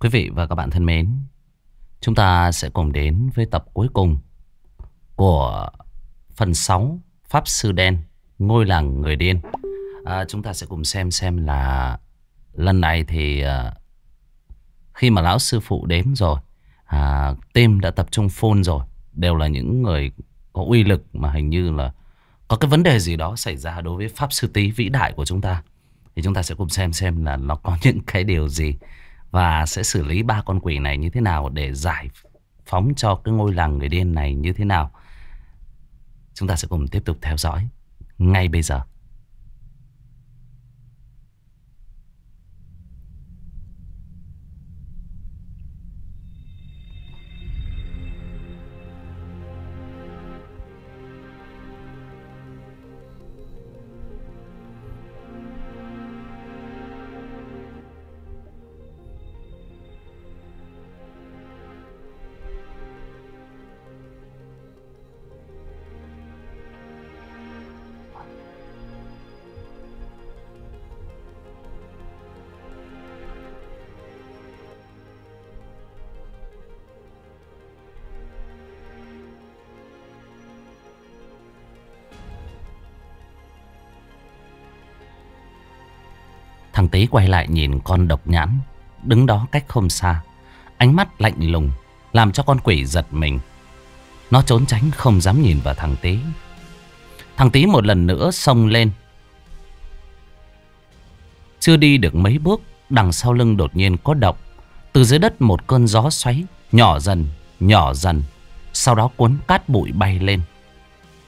Quý vị và các bạn thân mến, chúng ta sẽ cùng đến với tập cuối cùng của phần 6 Pháp Sư Đen, Ngôi làng người điên. À, chúng ta sẽ cùng xem xem là lần này thì à, khi mà lão sư phụ đến rồi, à, team đã tập trung phun rồi, đều là những người có uy lực mà hình như là có cái vấn đề gì đó xảy ra đối với Pháp Sư Tý vĩ đại của chúng ta. Thì chúng ta sẽ cùng xem xem là nó có những cái điều gì và sẽ xử lý ba con quỷ này như thế nào để giải phóng cho cái ngôi làng người điên này như thế nào. Chúng ta sẽ cùng tiếp tục theo dõi ngay bây giờ. Ấy quay lại nhìn con độc nhãn Đứng đó cách không xa. Ánh mắt lạnh lùng Làm cho con quỷ giật mình. Nó trốn tránh không dám nhìn vào thằng Tý. Thằng Tý một lần nữa xông lên. Chưa đi được mấy bước Đằng sau lưng đột nhiên có động. Từ dưới đất một cơn gió xoáy Nhỏ dần, nhỏ dần Sau đó cuốn cát bụi bay lên.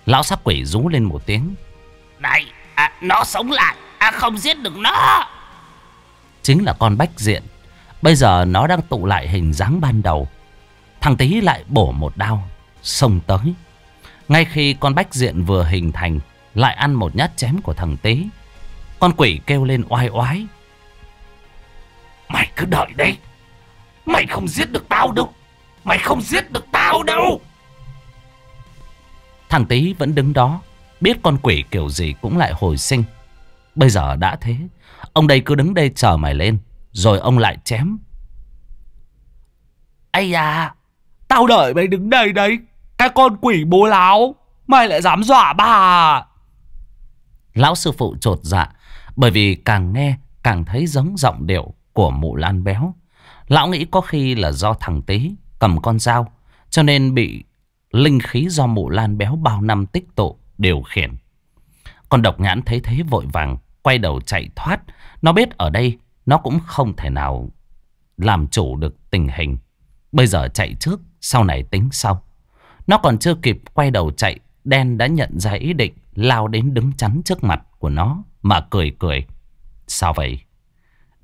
Lão sắc quỷ rú lên một tiếng. Này, à, nó sống lại À không giết được nó. Chính là con bách diện. Bây giờ nó đang tụ lại hình dáng ban đầu. Thằng tý lại bổ một đao, Xông tới. Ngay khi con bách diện vừa hình thành, Lại ăn một nhát chém của thằng tý. Con quỷ kêu lên oai oái. Mày cứ đợi đấy Mày không giết được tao đâu. Mày không giết được tao đâu. Thằng tý vẫn đứng đó, Biết con quỷ kiểu gì cũng lại hồi sinh. Bây giờ đã thế Ông đây cứ đứng đây chờ mày lên Rồi ông lại chém. Ây à Tao đợi mày đứng đây đấy Cái con quỷ bố láo Mày lại dám dọa bà Lão sư phụ trột dạ Bởi vì càng nghe càng thấy giống giọng điệu Của mụ lan béo. Lão nghĩ có khi là do thằng tí Cầm con dao Cho nên bị linh khí do mụ lan béo bao năm tích tụ điều khiển. Con độc nhãn thấy thế vội vàng quay đầu chạy thoát. Nó biết ở đây nó cũng không thể nào làm chủ được tình hình. Bây giờ chạy trước, sau này tính sau. Nó còn chưa kịp quay đầu chạy, đen đã nhận ra ý định lao đến đứng chắn trước mặt của nó mà cười cười. Sao vậy?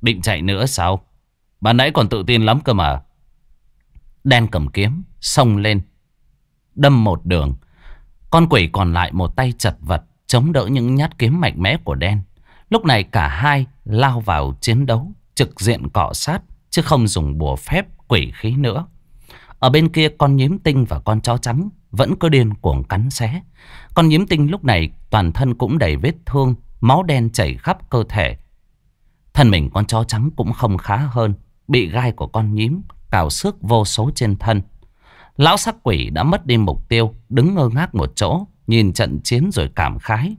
Định chạy nữa sao? Bà nãy còn tự tin lắm cơ mà. Đen cầm kiếm, xông lên. Đâm một đường. Con quỷ còn lại một tay chật vật chống đỡ những nhát kiếm mạnh mẽ của đen. Lúc này cả hai lao vào chiến đấu, trực diện cọ sát, chứ không dùng bùa phép quỷ khí nữa. Ở bên kia con nhím tinh và con chó trắng vẫn cứ điên cuồng cắn xé. Con nhím tinh lúc này toàn thân cũng đầy vết thương, máu đen chảy khắp cơ thể. Thân mình con chó trắng cũng không khá hơn, bị gai của con nhím cào xước vô số trên thân. Lão sắc quỷ đã mất đi mục tiêu, đứng ngơ ngác một chỗ, nhìn trận chiến rồi cảm khái.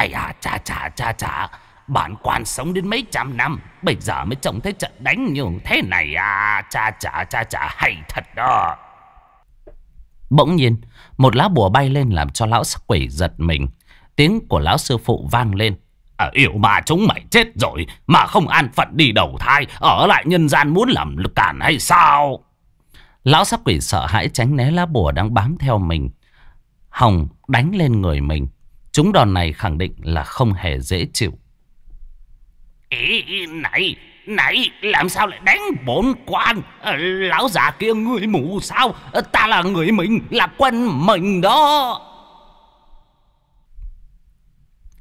Ây à, cha cha cha cha, bản quan sống đến mấy trăm năm, bây giờ mới trông thấy trận đánh như thế này à, cha cha cha cha, hay thật đó. Bỗng nhiên, một lá bùa bay lên làm cho lão sắc quỷ giật mình. Tiếng của lão sư phụ vang lên. À, yêu mà chúng mày chết rồi mà không an phận đi đầu thai, ở lại nhân gian muốn làm lực cản hay sao? Lão sắc quỷ sợ hãi tránh né lá bùa đang bám theo mình. Hồng đánh lên người mình. Chúng đòn này khẳng định là không hề dễ chịu. Ý, này, này, làm sao lại đánh bốn quan? Ờ, lão già kia người mù sao? Ờ, ta là người mình, là quân mình đó.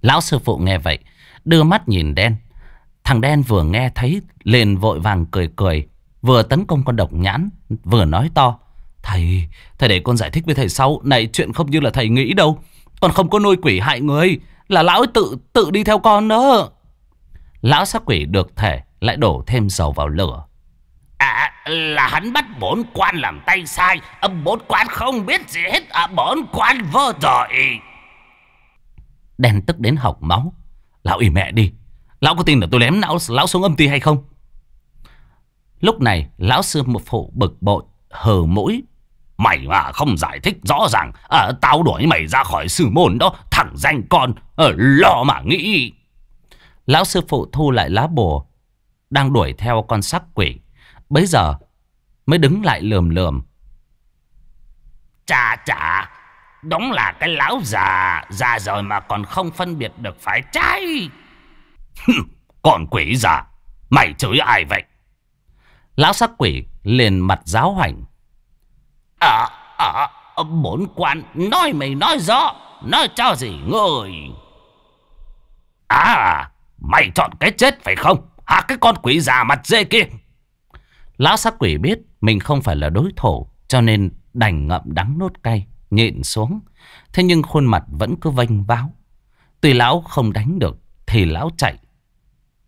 Lão sư phụ nghe vậy, đưa mắt nhìn đen. Thằng đen vừa nghe thấy, liền vội vàng cười cười. Vừa tấn công con độc nhãn, vừa nói to. Thầy, thầy để con giải thích với thầy sau. Này chuyện không như là thầy nghĩ đâu. Con không có nuôi quỷ hại người. Là lão ấy tự tự đi theo con đó. Lão sắc quỷ được thể lại đổ thêm dầu vào lửa. À là hắn bắt bốn quan làm tay sai Bốn quan không biết gì hết à, Bốn quan vô tội Đen tức đến học máu Lão ỉ mẹ đi Lão có tin là tôi lém lão, lão xuống âm ty hay không Lúc này Lão sư một phụ bực bội Hờ mũi Mày mà không giải thích rõ ràng à, Tao đuổi mày ra khỏi sư môn đó Thẳng danh con à, Lo mà nghĩ. Lão sư phụ thu lại lá bùa Đang đuổi theo con sắc quỷ. Bấy giờ mới đứng lại lườm lườm. Chà chà Đúng là cái lão già Già rồi mà còn không phân biệt được phải trái Còn quỷ già Mày chửi ai vậy? Lão sắc quỷ liền mặt giáo hoành À, à, Bốn quan Nói mày nói rõ Nói cho gì người? À Mày chọn cái chết phải không? Hả cái con quỷ già mặt dê kia. Lão sắc quỷ biết Mình không phải là đối thủ Cho nên đành ngậm đắng nốt cay Nhịn xuống. Thế nhưng khuôn mặt vẫn cứ vênh váo. Tuy lão không đánh được Thì lão chạy.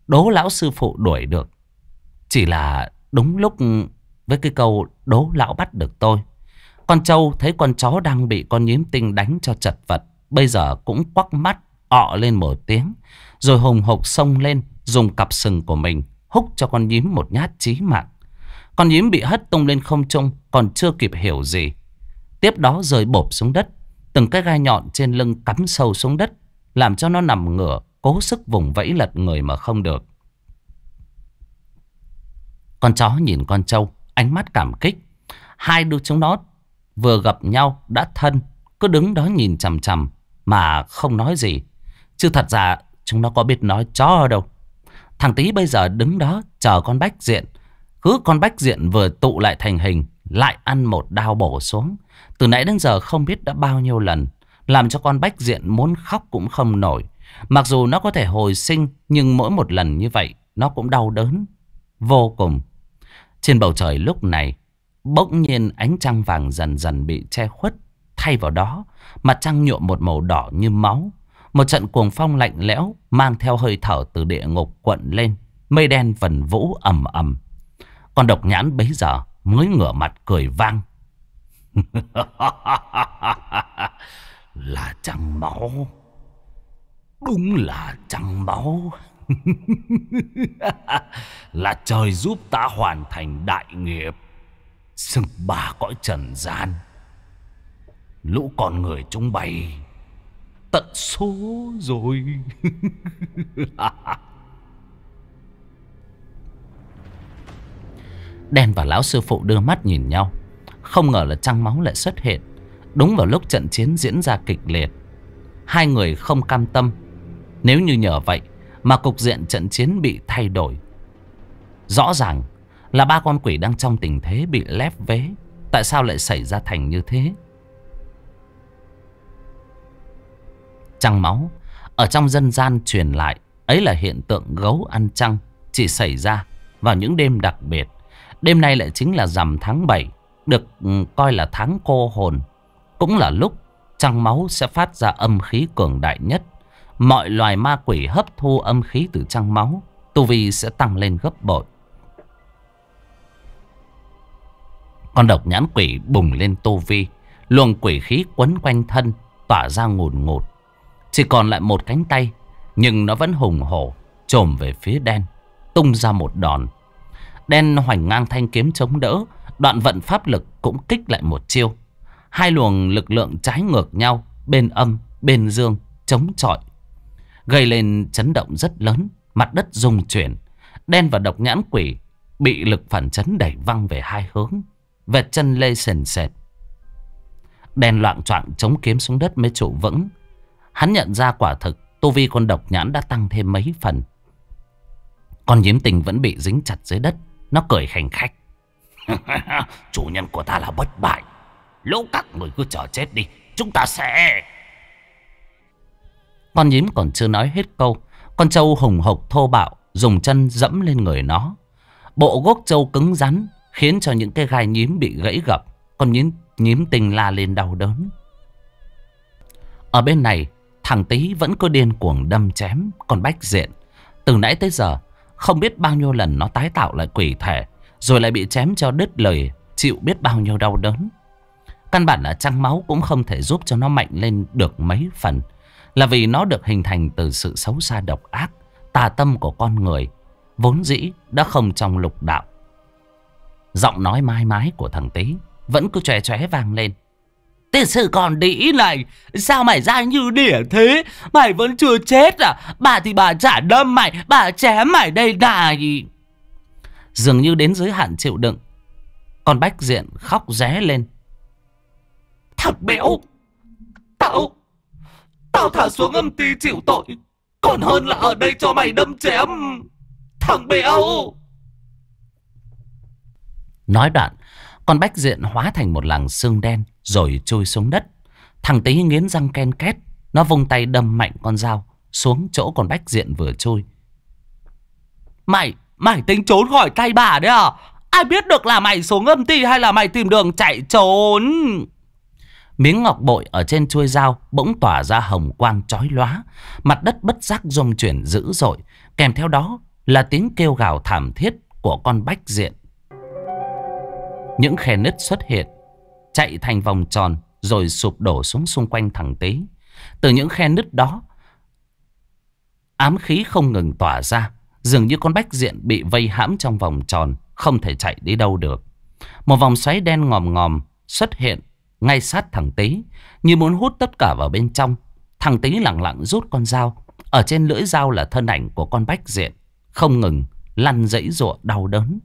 Đố lão sư phụ đuổi được. Chỉ là đúng lúc Với cái câu đố lão bắt được tôi. Con trâu thấy con chó đang bị con nhím tinh đánh cho chật vật. Bây giờ cũng quắc mắt, ọ lên một tiếng, Rồi hùng hộc xông lên, Dùng cặp sừng của mình Húc cho con nhím một nhát chí mạng. Con nhím bị hất tung lên không trung, Còn chưa kịp hiểu gì. Tiếp đó rơi bộp xuống đất, Từng cái gai nhọn trên lưng cắm sâu xuống đất, Làm cho nó nằm ngửa, Cố sức vùng vẫy lật người mà không được. Con chó nhìn con trâu, Ánh mắt cảm kích. Hai đứa chúng nó vừa gặp nhau đã thân, Cứ đứng đó nhìn chằm chằm, Mà không nói gì. Chứ thật ra, chúng nó có biết nói chó đâu. Thằng tí bây giờ đứng đó chờ con bách diện. Cứ con bách diện vừa tụ lại thành hình, Lại ăn một đao bổ xuống. Từ nãy đến giờ không biết đã bao nhiêu lần, Làm cho con bách diện muốn khóc cũng không nổi. Mặc dù nó có thể hồi sinh, Nhưng mỗi một lần như vậy, Nó cũng đau đớn Vô cùng. Trên bầu trời lúc này Bỗng nhiên ánh trăng vàng dần dần bị che khuất, Thay vào đó, Mặt trăng nhuộm một màu đỏ như máu. Một trận cuồng phong lạnh lẽo Mang theo hơi thở từ địa ngục quận lên, Mây đen vần vũ ầm ầm. Còn độc nhãn bấy giờ Mới ngửa mặt cười vang. Là trăng máu. Đúng là trăng máu. Là trời giúp ta hoàn thành đại nghiệp. Sừng bà cõi trần gian. Lũ con người chúng bay, Tận số rồi. Đen và lão sư phụ đưa mắt nhìn nhau. Không ngờ là trăng máu lại xuất hiện. Đúng vào lúc trận chiến diễn ra kịch liệt. Hai người không cam tâm. Nếu như nhờ vậy Mà cục diện trận chiến bị thay đổi. Rõ ràng là ba con quỷ đang trong tình thế bị lép vế. Tại sao lại xảy ra thành như thế? Trăng máu. Ở trong dân gian truyền lại, Ấy là hiện tượng gấu ăn trăng Chỉ xảy ra vào những đêm đặc biệt. Đêm nay lại chính là rằm tháng 7 Được ừ, coi là tháng cô hồn. Cũng là lúc trăng máu sẽ phát ra âm khí cường đại nhất. Mọi loài ma quỷ hấp thu âm khí từ trăng máu, Tu vi sẽ tăng lên gấp bội. Con độc nhãn quỷ bùng lên tô vi Luồng quỷ khí quấn quanh thân Tỏa ra ngùn ngụt. Chỉ còn lại một cánh tay Nhưng nó vẫn hùng hổ Trồm về phía đen Tung ra một đòn. Đen hoành ngang thanh kiếm chống đỡ Đoạn vận pháp lực cũng kích lại một chiêu. Hai luồng lực lượng trái ngược nhau Bên âm, bên dương Chống chọi. Gây lên chấn động rất lớn Mặt đất rung chuyển. Đen và độc nhãn quỷ Bị lực phản chấn đẩy văng về hai hướng. Vẹt chân lê sền sệt. Đèn loạn trọng chống kiếm xuống đất mới trụ vững. Hắn nhận ra quả thực, Tu vi con độc nhãn đã tăng thêm mấy phần. Con nhiễm tình vẫn bị dính chặt dưới đất, Nó cười khành khách. Chủ nhân của ta là bất bại. Lũ các người cứ chờ chết đi, Chúng ta sẽ Con nhím còn chưa nói hết câu, Con trâu hùng hộc thô bạo Dùng chân dẫm lên người nó. Bộ gốc trâu cứng rắn Khiến cho những cái gai nhím bị gãy gập Con nhím, nhím tình la lên đau đớn. Ở bên này Thằng Tý vẫn cứ điên cuồng đâm chém Còn bách diện. Từ nãy tới giờ Không biết bao nhiêu lần nó tái tạo lại quỷ thể Rồi lại bị chém cho đứt lời Chịu biết bao nhiêu đau đớn. Căn bản là trăng máu cũng không thể giúp cho nó mạnh lên được mấy phần Là vì nó được hình thành từ sự xấu xa độc ác Tà tâm của con người Vốn dĩ đã không trong lục đạo. Giọng nói mai mái của thằng Tý Vẫn cứ chòe chóe vang lên. Tiền sư còn đĩ này, Sao mày ra như đỉa thế? Mày vẫn chưa chết à? Bà thì bà trả đâm mày, Bà chém mày đây này. Dường như đến giới hạn chịu đựng, Con bách diện khóc ré lên. Thằng béo, Tao Tao thả xuống âm ti chịu tội, Còn hơn là ở đây cho mày đâm chém. Thằng béo. Nói đoạn Con bách diện hóa thành một làng xương đen Rồi trôi xuống đất. Thằng tí nghiến răng ken két Nó vung tay đâm mạnh con dao Xuống chỗ con bách diện vừa trôi. Mày Mày tính trốn khỏi tay bà đấy à? Ai biết được là mày xuống âm ti Hay là mày tìm đường chạy trốn? Miếng ngọc bội ở trên chuôi dao bỗng tỏa ra hồng quang chói lóa, mặt đất bất giác rung chuyển dữ dội, kèm theo đó là tiếng kêu gào thảm thiết của con bách diện. Những khe nứt xuất hiện, chạy thành vòng tròn rồi sụp đổ xuống xung quanh thằng tế. Từ những khe nứt đó, ám khí không ngừng tỏa ra, dường như con bách diện bị vây hãm trong vòng tròn, không thể chạy đi đâu được. Một vòng xoáy đen ngòm ngòm xuất hiện ngay sát thằng Tý, như muốn hút tất cả vào bên trong. Thằng Tý lặng lặng rút con dao, ở trên lưỡi dao là thân ảnh của con bách diện, không ngừng lăn dãy ruộng đau đớn.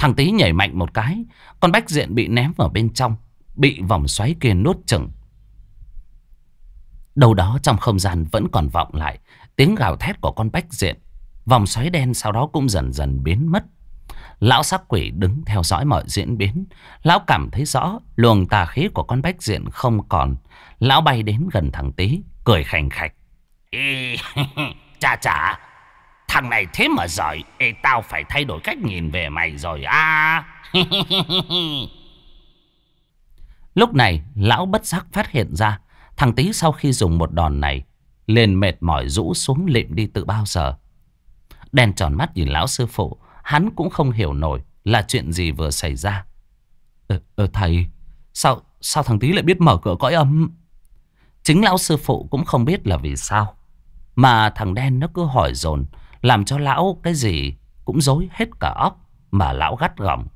Thằng Tý nhảy mạnh một cái, con bách diện bị ném vào bên trong, bị vòng xoáy kia nuốt chừng. Đâu đó trong không gian vẫn còn vọng lại tiếng gào thét của con bách diện. Vòng xoáy đen sau đó cũng dần dần biến mất. Lão sắc quỷ đứng theo dõi mọi diễn biến. Lão cảm thấy rõ luồng tà khí của con bách diện không còn. Lão bay đến gần thằng tí, cười khành khạch. Chà chà, thằng này thế mà giỏi. Ê, tao phải thay đổi cách nhìn về mày rồi à. Lúc này, lão bất giác phát hiện ra. Thằng tí sau khi dùng một đòn này, liền mệt mỏi rũ xuống lịm đi từ bao giờ. Đen tròn mắt nhìn lão sư phụ. Hắn cũng không hiểu nổi là chuyện gì vừa xảy ra. Ờ, ờ thầy, sao sao thằng Tý lại biết mở cửa cõi âm? Chính lão sư phụ cũng không biết là vì sao. Mà thằng đen nó cứ hỏi dồn làm cho lão cái gì cũng dối hết cả óc mà lão gắt gỏng.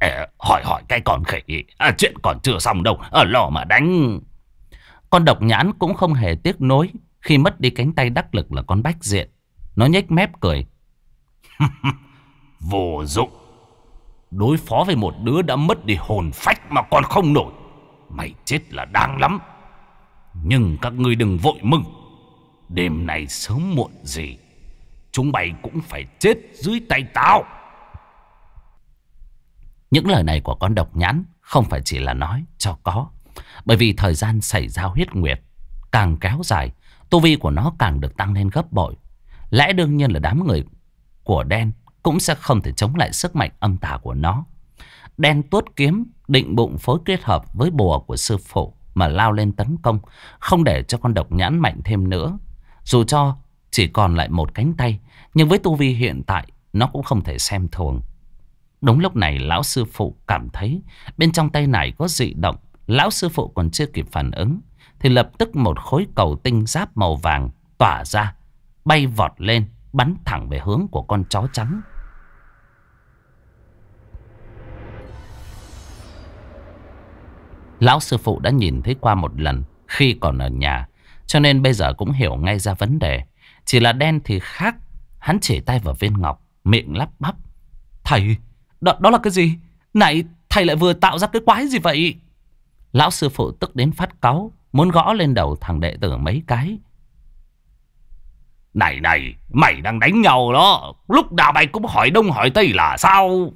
Ờ, hỏi hỏi cái con khỉ, à, chuyện còn chưa xong đâu, ờ, ở lò mà đánh. Con độc nhãn cũng không hề tiếc nối khi mất đi cánh tay đắc lực là con bách diện. Nó nhếch mép cười. Vô dụng Đối phó với một đứa đã mất đi hồn phách mà còn không nổi Mày chết là đáng lắm Nhưng các ngươi đừng vội mừng Đêm này sớm muộn gì Chúng mày cũng phải chết dưới tay tao Những lời này của con độc nhãn Không phải chỉ là nói cho có Bởi vì thời gian xảy ra huyết nguyệt Càng kéo dài Tu vi của nó càng được tăng lên gấp bội Lẽ đương nhiên là đám người của đen cũng sẽ không thể chống lại sức mạnh âm tà của nó. Đen tuốt kiếm, định bụng phối kết hợp với bùa của sư phụ mà lao lên tấn công, không để cho con độc nhãn mạnh thêm nữa. Dù cho chỉ còn lại một cánh tay, nhưng với tu vi hiện tại, nó cũng không thể xem thường. Đúng lúc này lão sư phụ cảm thấy bên trong tay này có dị động. Lão sư phụ còn chưa kịp phản ứng. Thì lập tức một khối cầu tinh giáp màu vàng tỏa ra, bay vọt lên, bắn thẳng về hướng của con chó trắng. Lão sư phụ đã nhìn thấy qua một lần khi còn ở nhà. Cho nên bây giờ cũng hiểu ngay ra vấn đề. Chỉ là đen thì khác. Hắn chỉ tay vào viên ngọc, miệng lắp bắp. Thầy, đó, đó là cái gì? Này, thầy lại vừa tạo ra cái quái gì vậy? Lão sư phụ tức đến phát cáu, muốn gõ lên đầu thằng đệ tử mấy cái. Này này, mày đang đánh nhau đó. Lúc nào mày cũng hỏi đông hỏi tây là sao?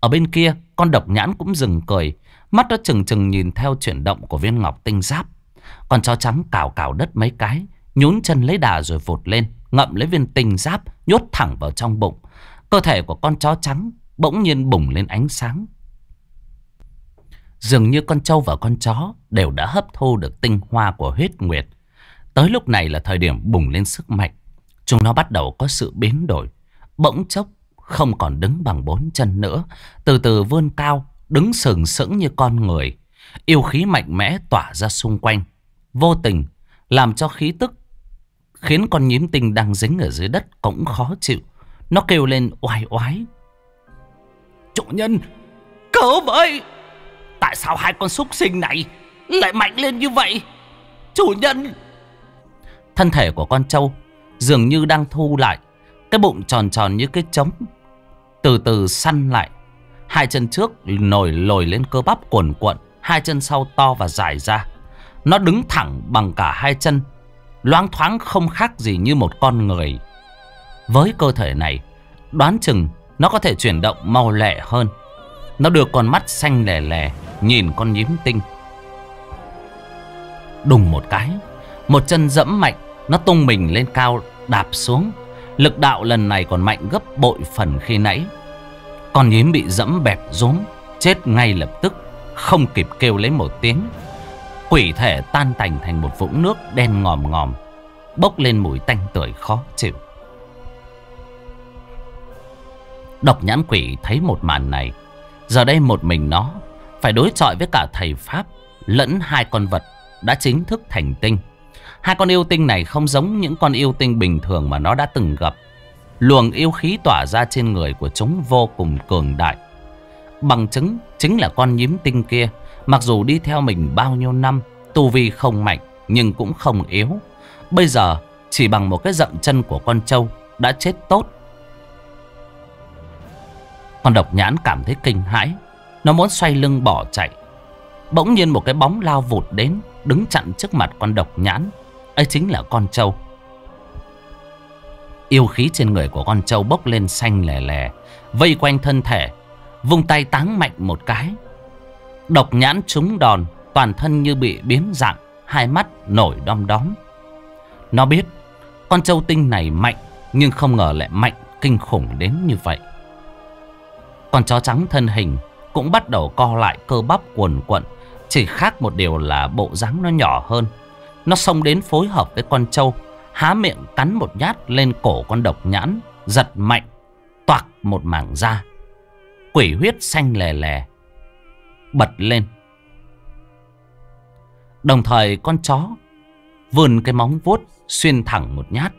Ở bên kia, con độc nhãn cũng dừng cười. Mắt nó chừng chừng nhìn theo chuyển động của viên ngọc tinh giáp. Con chó trắng cào cào đất mấy cái, nhún chân lấy đà rồi vụt lên, ngậm lấy viên tinh giáp, nhốt thẳng vào trong bụng. Cơ thể của con chó trắng bỗng nhiên bùng lên ánh sáng. Dường như con trâu và con chó đều đã hấp thu được tinh hoa của huyết nguyệt. Tới lúc này là thời điểm bùng lên sức mạnh. Chúng nó bắt đầu có sự biến đổi. Bỗng chốc không còn đứng bằng bốn chân nữa, từ từ vươn cao, đứng sừng sững như con người. Yêu khí mạnh mẽ tỏa ra xung quanh, vô tình làm cho khí tức khiến con nhím tinh đang dính ở dưới đất cũng khó chịu. Nó kêu lên oai oái. Chủ nhân, cớ vậy! Tại sao hai con súc sinh này lại mạnh lên như vậy? Chủ nhân! Thân thể của con trâu dường như đang thu lại. Cái bụng tròn tròn như cái trống. Từ từ săn lại. Hai chân trước nổi lồi lên cơ bắp cuồn cuộn. Hai chân sau to và dài ra. Nó đứng thẳng bằng cả hai chân. Loáng thoáng không khác gì như một con người. Với cơ thể này, đoán chừng nó có thể chuyển động mau lẹ hơn. Nó đưa con mắt xanh lè lè, nhìn con nhím tinh. Đùng một cái, một chân dẫm mạnh, nó tung mình lên cao, đạp xuống. Lực đạo lần này còn mạnh gấp bội phần khi nãy. Con nhím bị dẫm bẹp rốn chết ngay lập tức, không kịp kêu lấy một tiếng. Quỷ thể tan tành thành một vũng nước đen ngòm ngòm, bốc lên mùi tanh tưởi khó chịu. Độc nhãn quỷ thấy một màn này, giờ đây một mình nó phải đối chọi với cả thầy Pháp lẫn hai con vật đã chính thức thành tinh. Hai con yêu tinh này không giống những con yêu tinh bình thường mà nó đã từng gặp. Luồng yêu khí tỏa ra trên người của chúng vô cùng cường đại. Bằng chứng chính là con nhím tinh kia. Mặc dù đi theo mình bao nhiêu năm, tu vi không mạnh nhưng cũng không yếu. Bây giờ chỉ bằng một cái dậm chân của con trâu đã chết tốt. Con độc nhãn cảm thấy kinh hãi. Nó muốn xoay lưng bỏ chạy. Bỗng nhiên một cái bóng lao vụt đến Đứng chặn trước mặt con độc nhãn ấy chính là con trâu Yêu khí trên người của con trâu bốc lên xanh lè lè Vây quanh thân thể Vung tay táng mạnh một cái Độc nhãn trúng đòn, Toàn thân như bị biến dạng, Hai mắt nổi đom đóm. Nó biết, Con trâu tinh này mạnh, Nhưng không ngờ lại mạnh, kinh khủng đến như vậy. Con chó trắng thân hình Cũng bắt đầu co lại cơ bắp quần quận, Chỉ khác một điều là bộ dáng nó nhỏ hơn. Nó xông đến phối hợp với con trâu, Há miệng cắn một nhát lên cổ con độc nhãn, Giật mạnh, Toạc một mảng da Quỷ huyết xanh lè lè Bật lên. Đồng thời con chó Vươn cái móng vuốt Xuyên thẳng một nhát,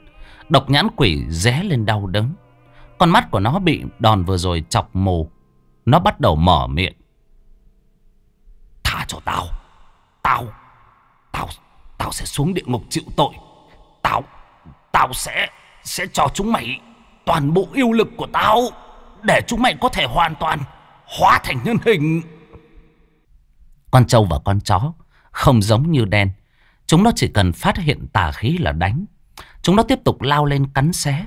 Độc nhãn quỷ ré lên đau đớn. Con mắt của nó bị đòn vừa rồi chọc mù, Nó bắt đầu mở miệng. Tha cho tao Tao Tao Tao sẽ xuống địa ngục chịu tội. Tao Tao sẽ Sẽ cho chúng mày Toàn bộ yêu lực của tao Để chúng mày có thể hoàn toàn Hóa thành nhân hình. Con trâu và con chó Không giống như đen Chúng nó chỉ cần phát hiện tà khí là đánh Chúng nó tiếp tục lao lên cắn xé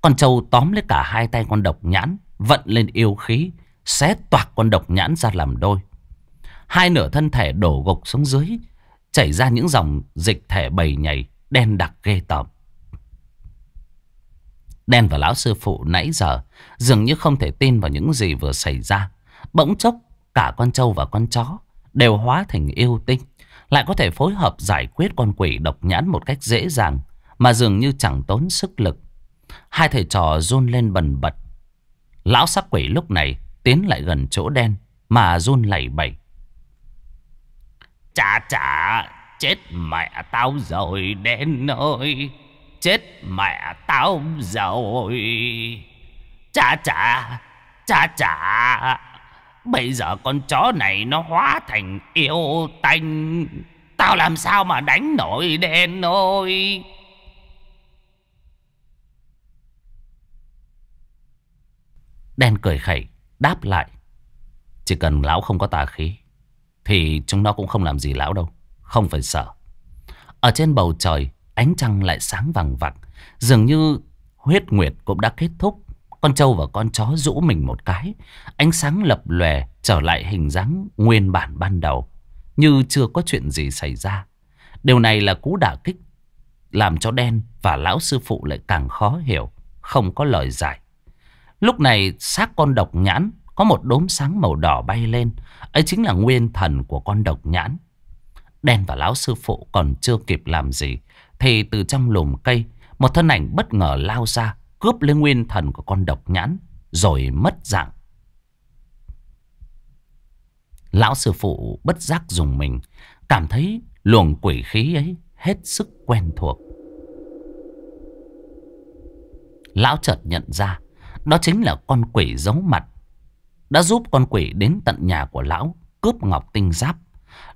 Con trâu tóm lấy cả hai tay con độc nhãn, Vận lên yêu khí, Xé toạc con độc nhãn ra làm đôi Hai nửa thân thể đổ gục xuống dưới, chảy ra những dòng dịch thể bầy nhảy, đen đặc ghê tởm. Đen và lão sư phụ nãy giờ dường như không thể tin vào những gì vừa xảy ra. Bỗng chốc, cả con trâu và con chó đều hóa thành yêu tinh. Lại có thể phối hợp giải quyết con quỷ độc nhãn một cách dễ dàng mà dường như chẳng tốn sức lực. Hai thầy trò run lên bần bật. Lão sắc quỷ lúc này tiến lại gần chỗ đen mà run lẩy bẩy. Chà chà, chết mẹ tao rồi đen ơi. Chết mẹ tao rồi. Chà chà, chà chà. Bây giờ con chó này nó hóa thành yêu tanh. Tao làm sao mà đánh nổi đen ôi? Đen cười khẩy, đáp lại. Chỉ cần lão không có tà khí thì chúng nó cũng không làm gì lão đâu. Không phải sợ. Ở trên bầu trời Ánh trăng lại sáng vàng vặc. Dường như huyết nguyệt cũng đã kết thúc. Con trâu và con chó rũ mình một cái Ánh sáng lập lòe Trở lại hình dáng nguyên bản ban đầu Như chưa có chuyện gì xảy ra Điều này là cú đả kích Làm cho đen và lão sư phụ lại càng khó hiểu Không có lời giải Lúc này xác con độc nhãn Có một đốm sáng màu đỏ bay lên ấy chính là nguyên thần của con độc nhãn. Đen và lão sư phụ còn chưa kịp làm gì. Thì từ trong lùm cây, một thân ảnh bất ngờ lao ra, cướp lấy nguyên thần của con độc nhãn, rồi mất dạng. Lão sư phụ bất giác dùng mình, cảm thấy luồng quỷ khí ấy hết sức quen thuộc. Lão chợt nhận ra, đó chính là con quỷ giấu mặt. Đã giúp con quỷ đến tận nhà của lão, cướp ngọc tinh giáp.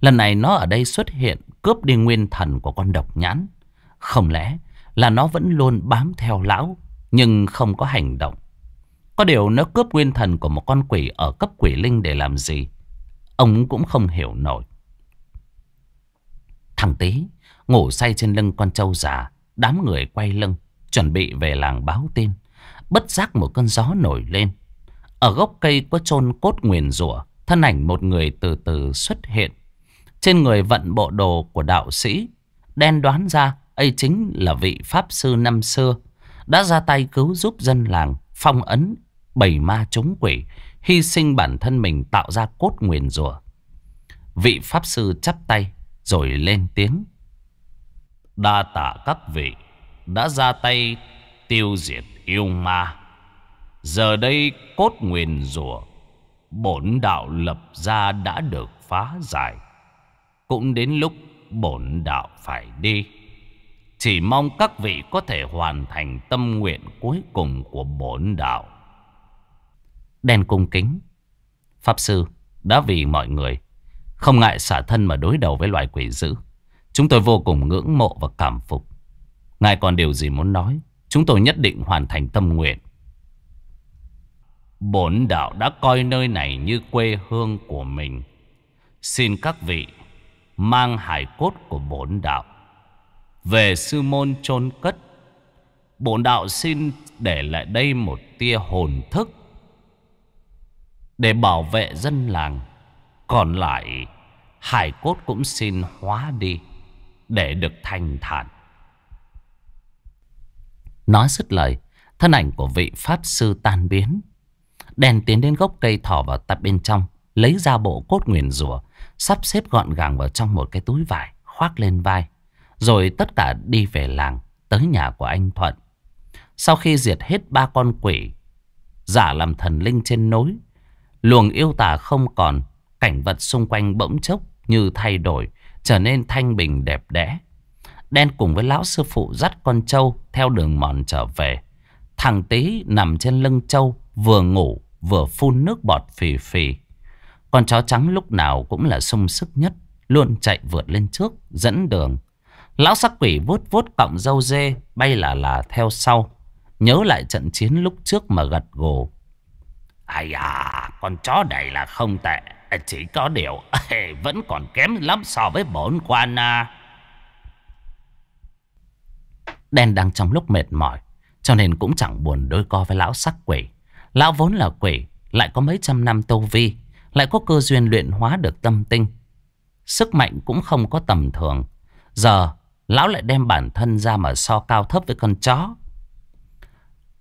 Lần này nó ở đây xuất hiện, cướp đi nguyên thần của con độc nhãn. Không lẽ là nó vẫn luôn bám theo lão, nhưng không có hành động. Có điều nó cướp nguyên thần của một con quỷ ở cấp quỷ linh để làm gì? Ông cũng không hiểu nổi. Thằng Tý ngủ say trên lưng con trâu già, đám người quay lưng, chuẩn bị về làng báo tin. Bất giác một cơn gió nổi lên. Ở gốc cây có chôn cốt nguyền rủa thân ảnh một người từ từ xuất hiện. Trên người vận bộ đồ của đạo sĩ, đen đoán ra ấy chính là vị pháp sư năm xưa, đã ra tay cứu giúp dân làng, phong ấn, bầy ma chống quỷ, hy sinh bản thân mình tạo ra cốt nguyền rủa. Vị pháp sư chắp tay rồi lên tiếng. Đa tạ các vị đã ra tay tiêu diệt yêu ma. Giờ đây cốt nguyền rủa bổn đạo lập ra đã được phá giải. Cũng đến lúc bổn đạo phải đi. Chỉ mong các vị có thể hoàn thành tâm nguyện cuối cùng của bổn đạo. Đen cung kính. Pháp sư, đã vì mọi người, không ngại xả thân mà đối đầu với loài quỷ dữ. Chúng tôi vô cùng ngưỡng mộ và cảm phục. Ngài còn điều gì muốn nói? Chúng tôi nhất định hoàn thành tâm nguyện. Bổn đạo đã coi nơi này như quê hương của mình. Xin các vị mang hài cốt của bổn đạo về sư môn chôn cất. Bổn đạo xin để lại đây một tia hồn thức để bảo vệ dân làng. Còn lại, hải cốt cũng xin hóa đi để được thanh thản. Nói dứt lời, thân ảnh của vị pháp sư tan biến. Đèn tiến đến gốc cây thỏ vào tay bên trong, lấy ra bộ cốt nguyền rủa, sắp xếp gọn gàng vào trong một cái túi vải, khoác lên vai. Rồi tất cả đi về làng, tới nhà của anh Thuận. Sau khi diệt hết ba con quỷ, giả làm thần linh trên nối, luồng yêu tà không còn, cảnh vật xung quanh bỗng chốc như thay đổi, trở nên thanh bình đẹp đẽ. Đen cùng với lão sư phụ dắt con trâu theo đường mòn trở về. Thằng tí nằm trên lưng trâu, vừa ngủ vừa phun nước bọt phì phì. Con chó trắng lúc nào cũng là sung sức nhất, luôn chạy vượt lên trước, dẫn đường. Lão sắc quỷ vuốt vuốt cọng dâu dê, bay là là theo sau. Nhớ lại trận chiến lúc trước mà gật gù. Ai à, con chó này là không tệ. Chỉ có điều vẫn còn kém lắm so với bổn quan à. Đen đang trong lúc mệt mỏi Cho nên cũng chẳng buồn đối co với lão sắc quỷ Lão vốn là quỷ Lại có mấy trăm năm tô vi Lại có cơ duyên luyện hóa được tâm tinh Sức mạnh cũng không có tầm thường Giờ Lão lại đem bản thân ra mà so cao thấp với con chó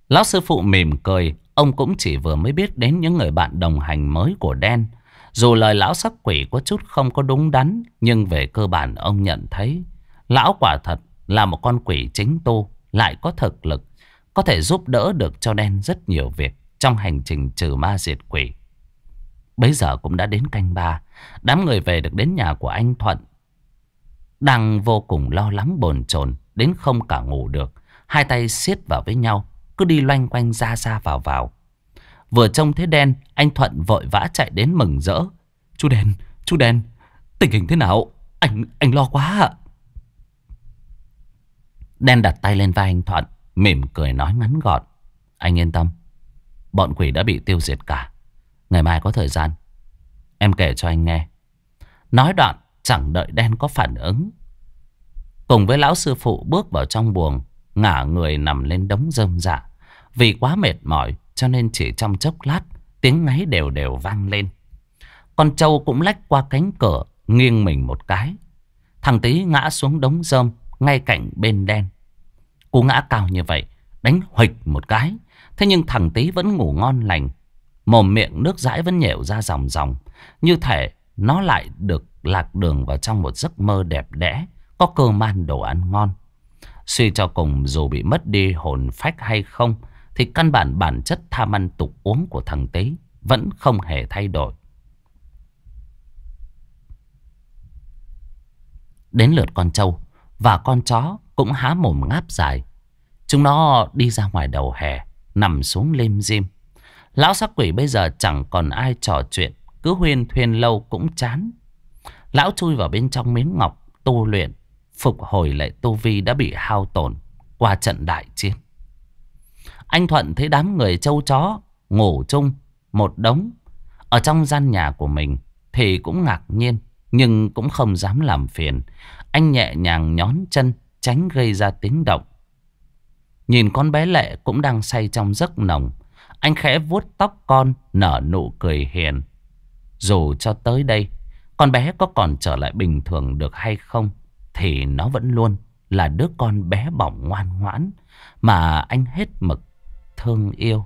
Lão sư phụ mỉm cười Ông cũng chỉ vừa mới biết đến những người bạn đồng hành mới của đen Dù lời lão sắc quỷ có chút không có đúng đắn Nhưng về cơ bản ông nhận thấy Lão quả thật là một con quỷ chính tu lại có thực lực, có thể giúp đỡ được cho đen rất nhiều việc trong hành trình trừ ma diệt quỷ. Bây giờ cũng đã đến canh ba, đám người về được đến nhà của anh Thuận. Đang vô cùng lo lắng bồn chồn đến không cả ngủ được, hai tay siết vào với nhau, cứ đi loanh quanh ra ra vào vào. Vừa trông thấy đen, anh Thuận vội vã chạy đến mừng rỡ. Chú đen, chú đen, tình hình thế nào? Anh, anh lo quá ạ. Đen đặt tay lên vai anh Thuận Mỉm cười nói ngắn gọn Anh yên tâm Bọn quỷ đã bị tiêu diệt cả Ngày mai có thời gian Em kể cho anh nghe Nói đoạn chẳng đợi đen có phản ứng Cùng với lão sư phụ bước vào trong buồng Ngả người nằm lên đống rơm dạ Vì quá mệt mỏi Cho nên chỉ trong chốc lát Tiếng ngáy đều đều vang lên Con trâu cũng lách qua cánh cửa Nghiêng mình một cái Thằng tí ngã xuống đống rơm ngay cạnh bên đen. Cú ngã cao như vậy, đánh huịch một cái. Thế nhưng thằng tí vẫn ngủ ngon lành. Mồm miệng nước dãi vẫn nhẻo ra dòng dòng. Như thể nó lại được lạc đường vào trong một giấc mơ đẹp đẽ. Có cơ man đồ ăn ngon. Suy cho cùng, dù bị mất đi hồn phách hay không. Thì căn bản bản chất tham ăn tục uống của thằng Tế Vẫn không hề thay đổi Đến lượt con trâu, Và con chó cũng há mồm ngáp dài Chúng nó đi ra ngoài đầu hè, Nằm xuống lim dim Lão sắc quỷ bây giờ chẳng còn ai trò chuyện cứ huyên thuyên lâu cũng chán. Lão chui vào bên trong miếng ngọc Tu luyện, Phục hồi lại tu vi đã bị hao tổn Qua trận đại chiến. Anh Thuận thấy đám người châu chó Ngủ chung Một đống Ở trong gian nhà của mình Thì cũng ngạc nhiên, Nhưng cũng không dám làm phiền. Anh nhẹ nhàng nhón chân, Tránh gây ra tiếng động. Nhìn con bé Lệ cũng đang say trong giấc nồng. Anh khẽ vuốt tóc con, Nở nụ cười hiền. Dù cho tới đây, Con bé có còn trở lại bình thường được hay không Thì nó vẫn luôn Là đứa con bé bỏng ngoan ngoãn Mà anh hết mực thương yêu.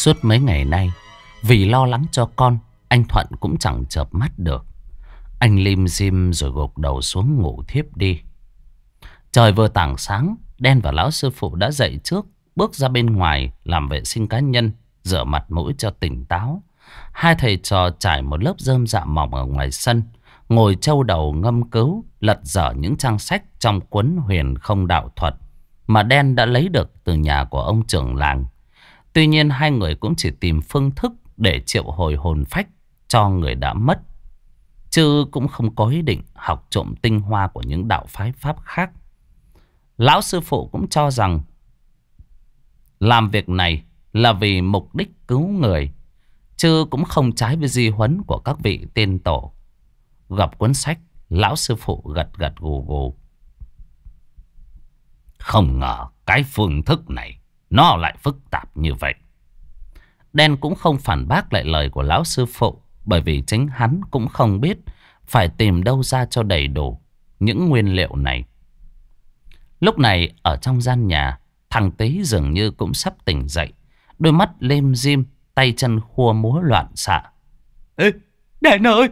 Suốt mấy ngày nay. Vì lo lắng cho con, Anh Thuận cũng chẳng chợp mắt được. Anh lim dim rồi gục đầu xuống ngủ thiếp đi. Trời vừa tảng sáng, Đen và lão sư phụ đã dậy trước, Bước ra bên ngoài Làm vệ sinh cá nhân, Rửa mặt mũi cho tỉnh táo. Hai thầy trò trải một lớp rơm dạ mỏng ở ngoài sân, Ngồi trâu đầu ngâm cứu, Lật dở những trang sách Trong cuốn huyền không đạo thuật Mà đen đã lấy được từ nhà của ông trưởng làng. Tuy nhiên hai người cũng chỉ tìm phương thức để triệu hồi hồn phách cho người đã mất. Chứ cũng không có ý định học trộm tinh hoa của những đạo phái pháp khác. Lão sư phụ cũng cho rằng làm việc này là vì mục đích cứu người. Chứ cũng không trái với di huấn của các vị tiên tổ. Gặp cuốn sách, lão sư phụ gật gật gù gù. Không ngờ cái phương thức này nó lại phức tạp như vậy. Đen cũng không phản bác lại lời của lão sư phụ. Bởi vì chính hắn cũng không biết phải tìm đâu ra cho đầy đủ những nguyên liệu này. Lúc này ở trong gian nhà, thằng Tý dường như cũng sắp tỉnh dậy. Đôi mắt lêm dim, tay chân khua múa loạn xạ. Ê, Đèn ơi,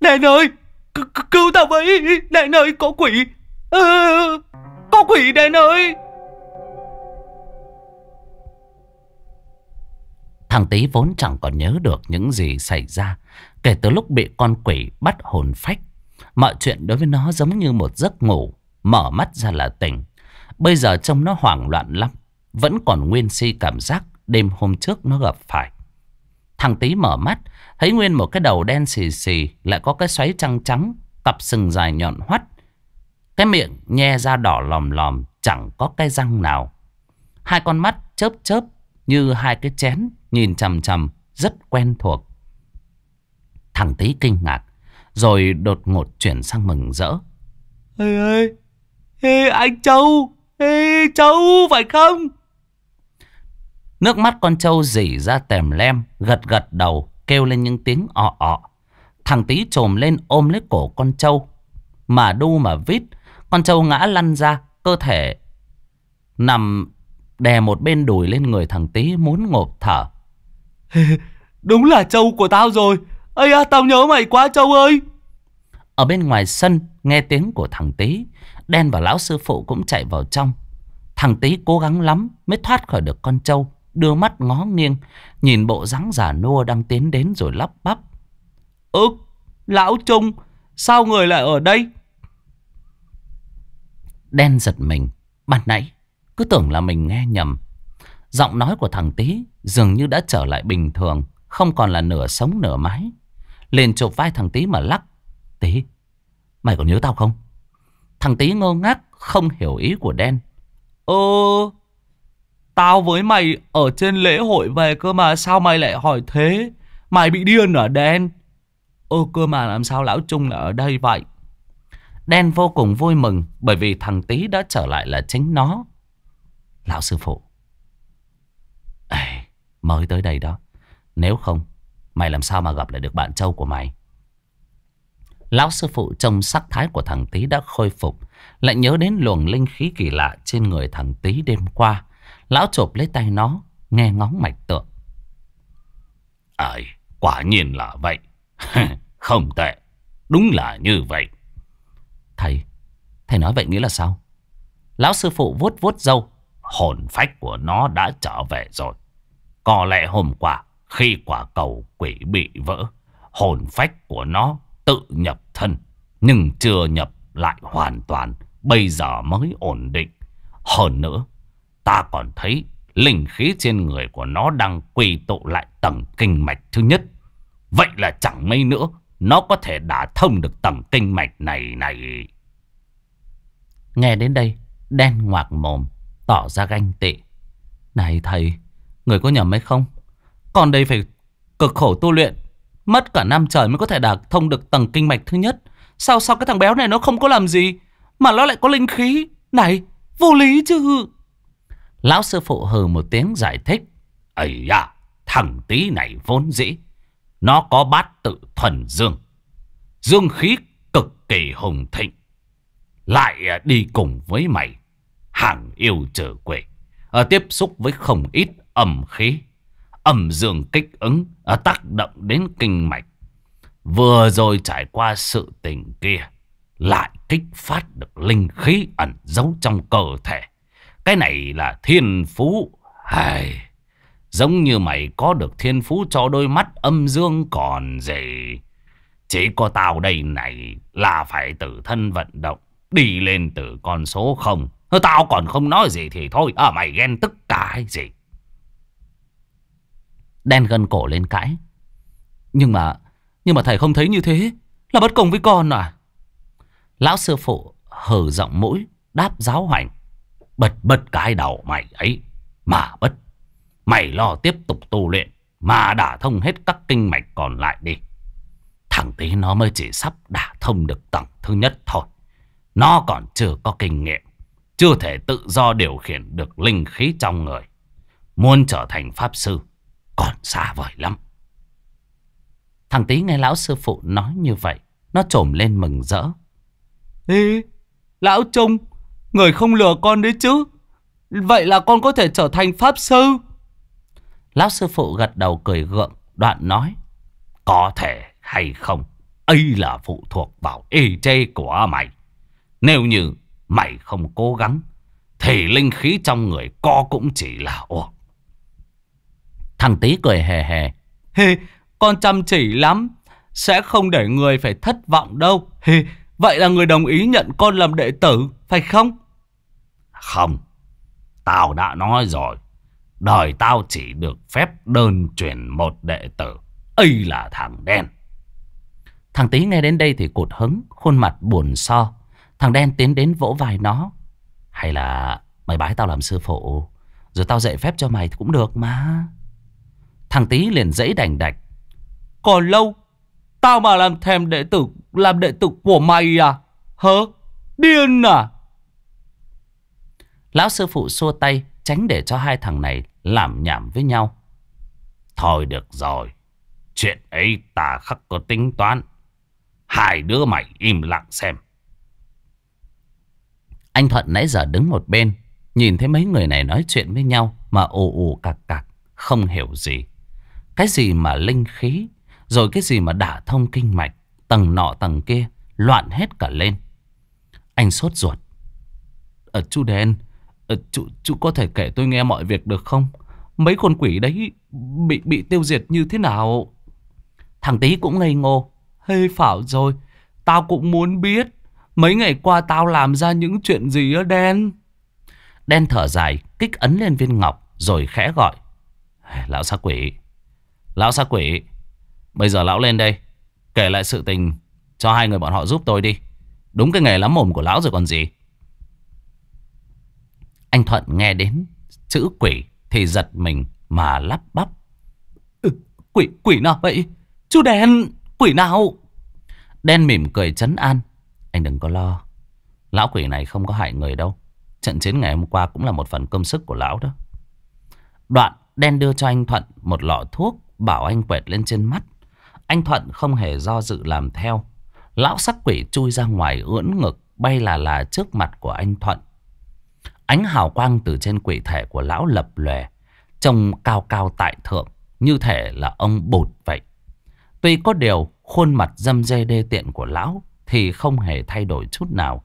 Đèn ơi, C cứu tao với, Đèn ơi, có quỷ, à, có quỷ Đèn ơi. Thằng Tý vốn chẳng còn nhớ được những gì xảy ra, Kể từ lúc bị con quỷ bắt hồn phách. Mọi chuyện đối với nó giống như một giấc ngủ, Mở mắt ra là tỉnh. Bây giờ trông nó hoảng loạn lắm, Vẫn còn nguyên si cảm giác Đêm hôm trước nó gặp phải. Thằng Tý mở mắt, Thấy nguyên một cái đầu đen xì xì, Lại có cái xoáy trăng trắng, Cặp sừng dài nhọn hoắt. Cái miệng nhe ra đỏ lòm lòm, Chẳng có cái răng nào. Hai con mắt chớp chớp Như hai cái chén. Nhìn chằm chằm rất quen thuộc. Thằng tí kinh ngạc Rồi đột ngột chuyển sang mừng rỡ. Ê ê Ê anh Châu Ê Châu phải không? Nước mắt con trâu dỉ ra tèm lem Gật gật đầu Kêu lên những tiếng ọ ọ. Thằng tí trồm lên ôm lấy cổ con trâu Mà đu mà vít Con trâu ngã lăn ra Cơ thể Nằm đè một bên đùi lên người thằng tí Muốn ngộp thở Đúng là Châu của tao rồi. Ây à tao nhớ mày quá Châu ơi. Ở bên ngoài sân Nghe tiếng của thằng tí Đen và lão sư phụ cũng chạy vào trong. Thằng tí cố gắng lắm Mới thoát khỏi được con trâu Đưa mắt ngó nghiêng Nhìn bộ dáng giả nua đang tiến đến rồi lắp bắp. Ơ Lão Trung Sao người lại ở đây? Đen giật mình. Ban nãy cứ tưởng là mình nghe nhầm Giọng nói của thằng Tý dường như đã trở lại bình thường, không còn là nửa sống nửa mái. Liền chụp vai thằng Tý mà lắc. Tý mày còn nhớ tao không? Thằng Tý ngơ ngác không hiểu ý của đen. Ơ, tao với mày ở trên lễ hội về cơ mà sao mày lại hỏi thế? Mày bị điên à đen? Ơ cơ mà làm sao lão Trung lại ở đây vậy? Đen vô cùng vui mừng bởi vì thằng Tý đã trở lại là chính nó. Lão sư phụ. Ê, mới tới đây đó. Nếu không, mày làm sao mà gặp lại được bạn châu của mày? Lão sư phụ trông sắc thái của thằng tý đã khôi phục. Lại nhớ đến luồng linh khí kỳ lạ trên người thằng tý đêm qua. Lão chộp lấy tay nó, nghe ngóng mạch tượng. Ây, quả nhiên là vậy. Không tệ, đúng là như vậy. Thầy, thầy nói vậy nghĩa là sao? Lão sư phụ vuốt vuốt râu. Hồn phách của nó đã trở về rồi. Có lẽ hôm qua, khi quả cầu quỷ bị vỡ, hồn phách của nó tự nhập thân, nhưng chưa nhập lại hoàn toàn, bây giờ mới ổn định. Hơn nữa, ta còn thấy linh khí trên người của nó đang quy tụ lại tầng kinh mạch thứ nhất. Vậy là chẳng mấy nữa, nó có thể đã thông được tầng kinh mạch này này. Nghe đến đây, đen ngoạc mồm, tỏ ra ganh tị. Này thầy, người có nhầm hay không? Còn đây phải cực khổ tu luyện, mất cả năm trời mới có thể đạt thông được tầng kinh mạch thứ nhất. Sao sao cái thằng béo này nó không có làm gì, mà nó lại có linh khí? Này, vô lý chứ. Lão sư phụ hừ một tiếng giải thích. Ây da, thằng tí này vốn dĩ. Nó có bát tự thuần dương. Dương khí cực kỳ hùng thịnh. Lại à, đi cùng với mày. Hàng yêu trừ quỷ. Ở tiếp xúc với không ít âm khí. Âm dương kích ứng, ở tác động đến kinh mạch. Vừa rồi trải qua sự tình kia. Lại kích phát được linh khí ẩn giấu trong cơ thể. Cái này là thiên phú. hay Giống như mày có được thiên phú cho đôi mắt âm dương còn gì. Chỉ có tao đây này là phải tự thân vận động. Đi lên từ con số không. Tao còn không nói gì thì thôi. À mày ghen tất cả hay gì. Đen gân cổ lên cãi. Nhưng mà, nhưng mà thầy không thấy như thế. Là bất công với con à. Lão sư phụ hở giọng mũi đáp giáo hoành. Bật bật cái đầu mày ấy. Mà bất. Mày lo tiếp tục tu luyện. Mà đả thông hết các kinh mạch còn lại đi. Thằng tí nó mới chỉ sắp đả thông được tầng thứ nhất thôi. Nó còn chưa có kinh nghiệm. Chưa thể tự do điều khiển được linh khí trong người. Muốn trở thành pháp sư. Còn xa vời lắm. Thằng tí nghe lão sư phụ nói như vậy. Nó trồm lên mừng rỡ. Ê, lão Trung, người không lừa con đấy chứ. Vậy là con có thể trở thành pháp sư. Lão sư phụ gật đầu cười gượng, đoạn nói. Có thể hay không, ấy là phụ thuộc vào ý chê của mày. Nếu như mày không cố gắng, thì linh khí trong người co cũng chỉ là ồ. Thằng tí cười hề hề. Hê, con chăm chỉ lắm, sẽ không để người phải thất vọng đâu. Hê, vậy là người đồng ý nhận con làm đệ tử, phải không? Không, tao đã nói rồi. Đời tao chỉ được phép đơn truyền một đệ tử. ấy là thằng đen. Thằng tí nghe đến đây thì cụt hứng, khuôn mặt buồn so. Thằng đen tiến đến vỗ vai nó. Hay là mày bái tao làm sư phụ, rồi tao dạy phép cho mày cũng được mà. Thằng tí liền dãy đành đạch. Còn lâu, tao mà làm thèm đệ tử, làm đệ tử của mày à? Hơ? Điên à? Lão sư phụ xua tay, tránh để cho hai thằng này làm nhảm với nhau. Thôi được rồi, chuyện ấy ta khắc có tính toán. Hai đứa mày im lặng xem. Anh Thuận nãy giờ đứng một bên, nhìn thấy mấy người này nói chuyện với nhau mà ồ ồ cạc cạc, không hiểu gì. Cái gì mà linh khí, rồi cái gì mà đả thông kinh mạch, tầng nọ tầng kia, loạn hết cả lên. Anh sốt ruột. Ở chú đen, ở, chú, chú có thể kể tôi nghe mọi việc được không? Mấy con quỷ đấy bị bị tiêu diệt như thế nào? Thằng tí cũng ngây ngô. Hê phảo rồi, tao cũng muốn biết. Mấy ngày qua tao làm ra những chuyện gì đó đen? Đen thở dài, kích ấn lên viên ngọc, rồi khẽ gọi. Lão xa quỷ, lão xa quỷ, bây giờ lão lên đây, kể lại sự tình cho hai người bọn họ giúp tôi đi. Đúng cái nghề lắm mồm của lão rồi còn gì Anh Thuận nghe đến chữ quỷ Thì giật mình mà lắp bắp ừ, Quỷ quỷ nào vậy Chú đen quỷ nào Đen mỉm cười chấn an anh đừng có lo. Lão quỷ này không có hại người đâu. Trận chiến ngày hôm qua cũng là một phần công sức của lão đó. Đoạn đen đưa cho anh Thuận một lọ thuốc, Bảo anh quẹt lên trên mắt. Anh Thuận không hề do dự làm theo. Lão sắc quỷ chui ra ngoài ưỡn ngực, Bay là là trước mặt của anh Thuận. Ánh hào quang từ trên quỷ thể của lão lập lòe, Trông cao cao tại thượng, Như thể là ông bụt vậy. Tuy có điều khuôn mặt dâm dê đê tiện của lão thì không hề thay đổi chút nào.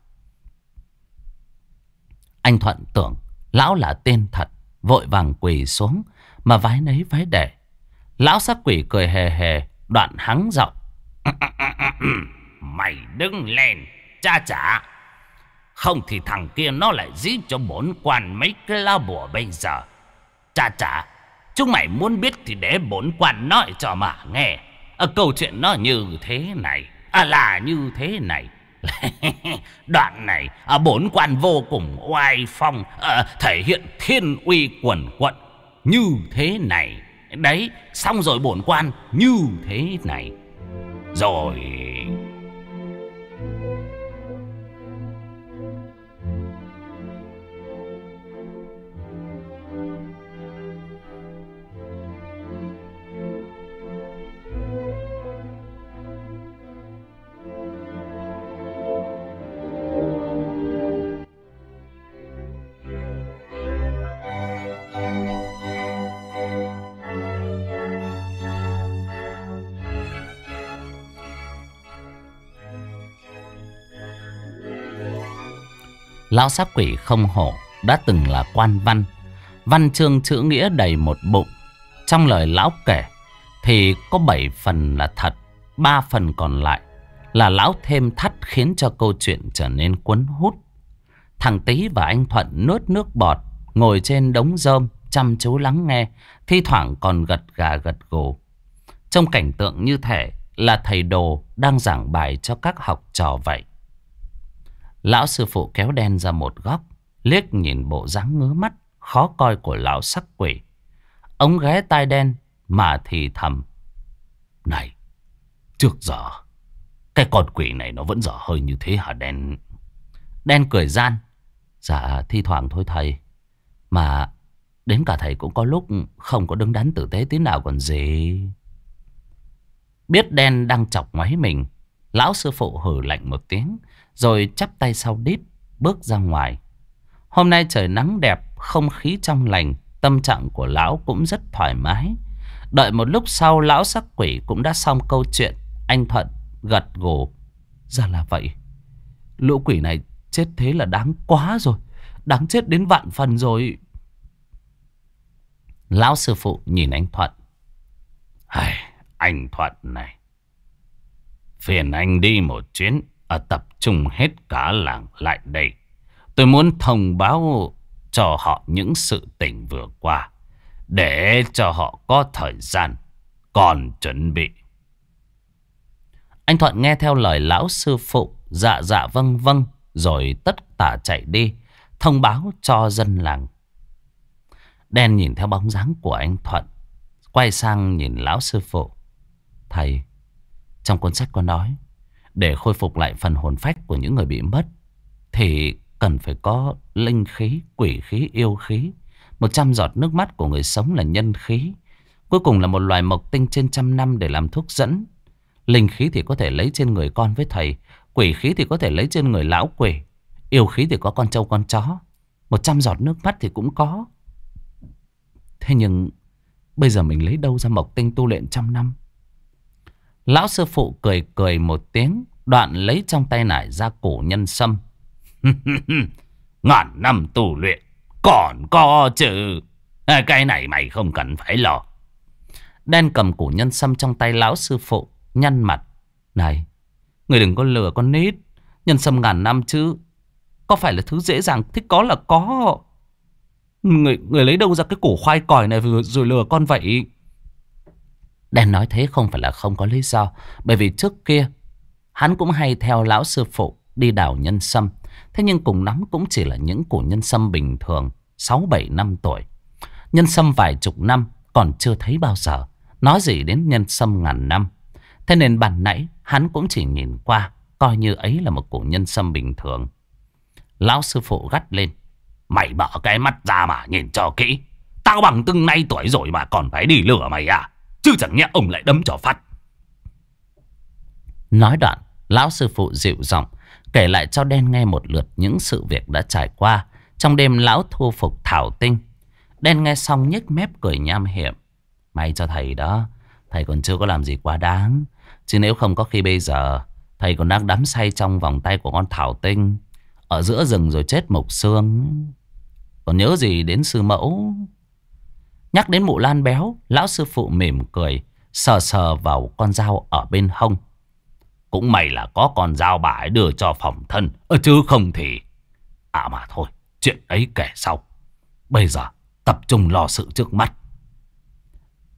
Anh Thuận tưởng lão là tên thật, Vội vàng quỳ xuống, Mà vái nấy vái để Lão sắc quỷ cười hề hề, Đoạn hắng giọng. Mày đứng lên, Cha chả. Không thì thằng kia nó lại dí cho bốn quan mấy cái lá bùa bây giờ. Cha chả, Chúng mày muốn biết thì để bốn quan nói cho mà nghe. Ở Câu chuyện nó như thế này. À là như thế này. Đoạn này à, bốn quan vô cùng oai phong à, Thể hiện thiên uy quần quận. Như thế này. Đấy xong rồi bổn quan như thế này. Rồi Lão sát quỷ không hổ đã từng là quan văn. Văn chương chữ nghĩa đầy một bụng. Trong lời lão kể thì có bảy phần là thật, ba phần còn lại là lão thêm thắt khiến cho câu chuyện trở nên cuốn hút. Thằng Tý và anh Thuận nuốt nước bọt, ngồi trên đống rơm, chăm chú lắng nghe, thi thoảng còn gật gà gật gù. Trong cảnh tượng như thể là thầy đồ đang giảng bài cho các học trò vậy. Lão sư phụ kéo đen ra một góc, liếc nhìn bộ dáng ngứa mắt, khó coi của lão sắc quỷ. Ông ghé tai đen mà thì thầm. Này, trước giờ, cái con quỷ này nó vẫn dở hơi như thế hả đen? Đen cười gian. Dạ, thi thoảng thôi thầy. Mà đến cả thầy cũng có lúc không có đứng đắn tử tế tí nào còn gì. Biết đen đang chọc ngoáy mình, lão sư phụ hử lạnh một tiếng. Rồi chắp tay sau đít Bước ra ngoài. Hôm nay trời nắng đẹp Không khí trong lành Tâm trạng của lão cũng rất thoải mái. Đợi một lúc sau lão sắc quỷ cũng đã xong câu chuyện Anh Thuận gật gù. Ra là vậy. Lũ quỷ này chết thế là đáng quá rồi Đáng chết đến vạn phần rồi. Lão sư phụ nhìn anh Thuận. Ai, Anh Thuận này. Phiền anh đi một chuyến ở tập trung hết cả làng lại đây. Tôi muốn thông báo cho họ những sự tình vừa qua. Để cho họ có thời gian còn chuẩn bị. Anh Thuận nghe theo lời lão sư phụ dạ dạ vâng vâng rồi tất tả chạy đi thông báo cho dân làng. Đen nhìn theo bóng dáng của anh Thuận quay sang nhìn lão sư phụ. Thầy, trong cuốn sách có nói để khôi phục lại phần hồn phách của những người bị mất Thì cần phải có linh khí, quỷ khí, yêu khí. Một trăm giọt nước mắt của người sống là nhân khí. Cuối cùng là một loài mộc tinh trên trăm năm để làm thuốc dẫn. Linh khí thì có thể lấy trên người con với thầy Quỷ khí thì có thể lấy trên người lão quỷ Yêu khí thì có con trâu con chó. Một trăm giọt nước mắt thì cũng có. Thế nhưng Bây giờ mình lấy đâu ra mộc tinh tu luyện trăm năm? Lão sư phụ cười cười một tiếng, đoạn lấy trong tay nải ra cổ nhân sâm. Ngàn năm tu luyện, còn có chứ. À, cái này mày không cần phải lo. Đen cầm cổ nhân sâm trong tay lão sư phụ, nhăn mặt. Này, người đừng có lừa con nít. Nhân sâm ngàn năm chứ. Có phải là thứ dễ dàng thích có là có. Người, người lấy đâu ra cái củ khoai còi này rồi lừa con vậy? Đen nói thế không phải là không có lý do. Bởi vì trước kia, hắn cũng hay theo lão sư phụ đi đào nhân sâm. Thế nhưng cùng lắm cũng chỉ là những củ nhân sâm bình thường, 6-7 năm tuổi. Nhân sâm vài chục năm còn chưa thấy bao giờ. Nói gì đến nhân sâm ngàn năm. Thế nên bàn nãy hắn cũng chỉ nhìn qua, coi như ấy là một củ nhân sâm bình thường. Lão sư phụ gắt lên. Mày mở cái mắt ra mà nhìn cho kỹ. Tao bằng từng nay tuổi rồi mà còn phải đi lừa mày à. Chứ chẳng nhẽ ông lại đấm cho phát. Nói đoạn, lão sư phụ dịu giọng, kể lại cho đen nghe một lượt những sự việc đã trải qua. Trong đêm lão thu phục thảo tinh. Đen nghe xong nhếch mép cười nham hiểm. May cho thầy đó. Thầy còn chưa có làm gì quá đáng. Chứ nếu không có khi bây giờ, thầy còn đang đắm say trong vòng tay của con thảo tinh. Ở giữa rừng rồi chết mục xương. Còn nhớ gì đến sư mẫu Nhắc đến mụ lan béo, Lão sư phụ mỉm cười, Sờ sờ vào con dao ở bên hông cũng may là có con dao bà ấy đưa cho phòng thân ờ, Chứ không thì À mà thôi Chuyện ấy kể sau. Bây giờ tập trung lo sự trước mắt.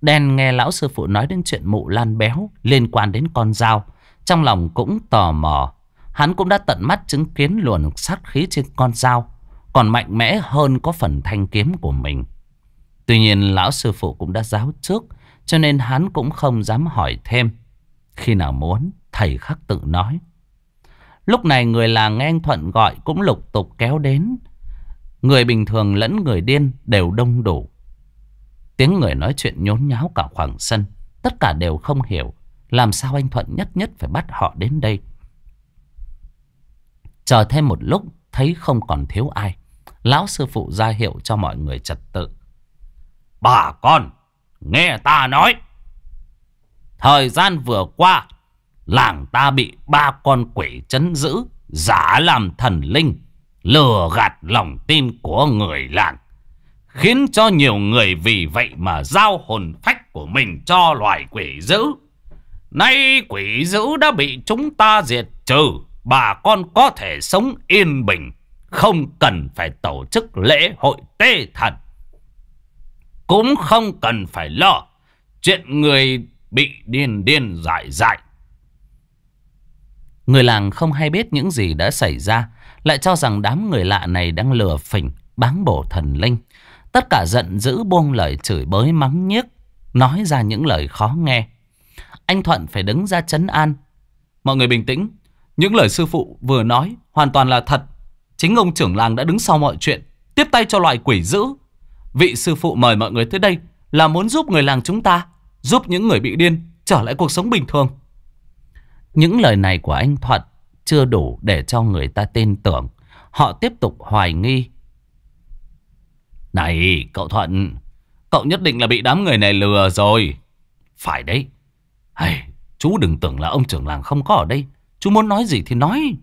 Đen nghe lão sư phụ nói đến chuyện mụ lan béo Liên quan đến con dao Trong lòng cũng tò mò. Hắn cũng đã tận mắt chứng kiến luồn sát khí trên con dao Còn mạnh mẽ hơn có phần thanh kiếm của mình. Tuy nhiên lão sư phụ cũng đã giáo trước Cho nên hắn cũng không dám hỏi thêm. Khi nào muốn thầy khắc tự nói. Lúc này người làng nghe anh Thuận gọi cũng lục tục kéo đến. Người bình thường lẫn người điên đều đông đủ. Tiếng người nói chuyện nhốn nháo cả khoảng sân. Tất cả đều không hiểu Làm sao anh Thuận nhất nhất phải bắt họ đến đây. Chờ thêm một lúc Thấy không còn thiếu ai. Lão sư phụ ra hiệu cho mọi người trật tự. Bà con, nghe ta nói. Thời gian vừa qua, làng ta bị ba con quỷ chấn giữ, giả làm thần linh, lừa gạt lòng tin của người làng. Khiến cho nhiều người vì vậy mà giao hồn phách của mình cho loài quỷ dữ. Nay quỷ dữ đã bị chúng ta diệt trừ, bà con có thể sống yên bình, không cần phải tổ chức lễ hội tê thần. Cũng không cần phải lo Chuyện người bị điên điên dại dại Người làng không hay biết những gì đã xảy ra Lại cho rằng đám người lạ này đang lừa phỉnh Báng bổ thần linh. Tất cả giận dữ buông lời chửi bới mắng nhiếc Nói ra những lời khó nghe. Anh Thuận phải đứng ra chấn an. Mọi người bình tĩnh. Những lời sư phụ vừa nói Hoàn toàn là thật. Chính ông trưởng làng đã đứng sau mọi chuyện Tiếp tay cho loại quỷ dữ. Vị sư phụ mời mọi người tới đây là muốn giúp người làng chúng ta, giúp những người bị điên trở lại cuộc sống bình thường. Những lời này của anh Thuận chưa đủ để cho người ta tin tưởng. Họ tiếp tục hoài nghi. Này, cậu Thuận, cậu nhất định là bị đám người này lừa rồi. Phải đấy. Hay, chú đừng tưởng là ông trưởng làng không có ở đây. Chú muốn nói gì thì nói.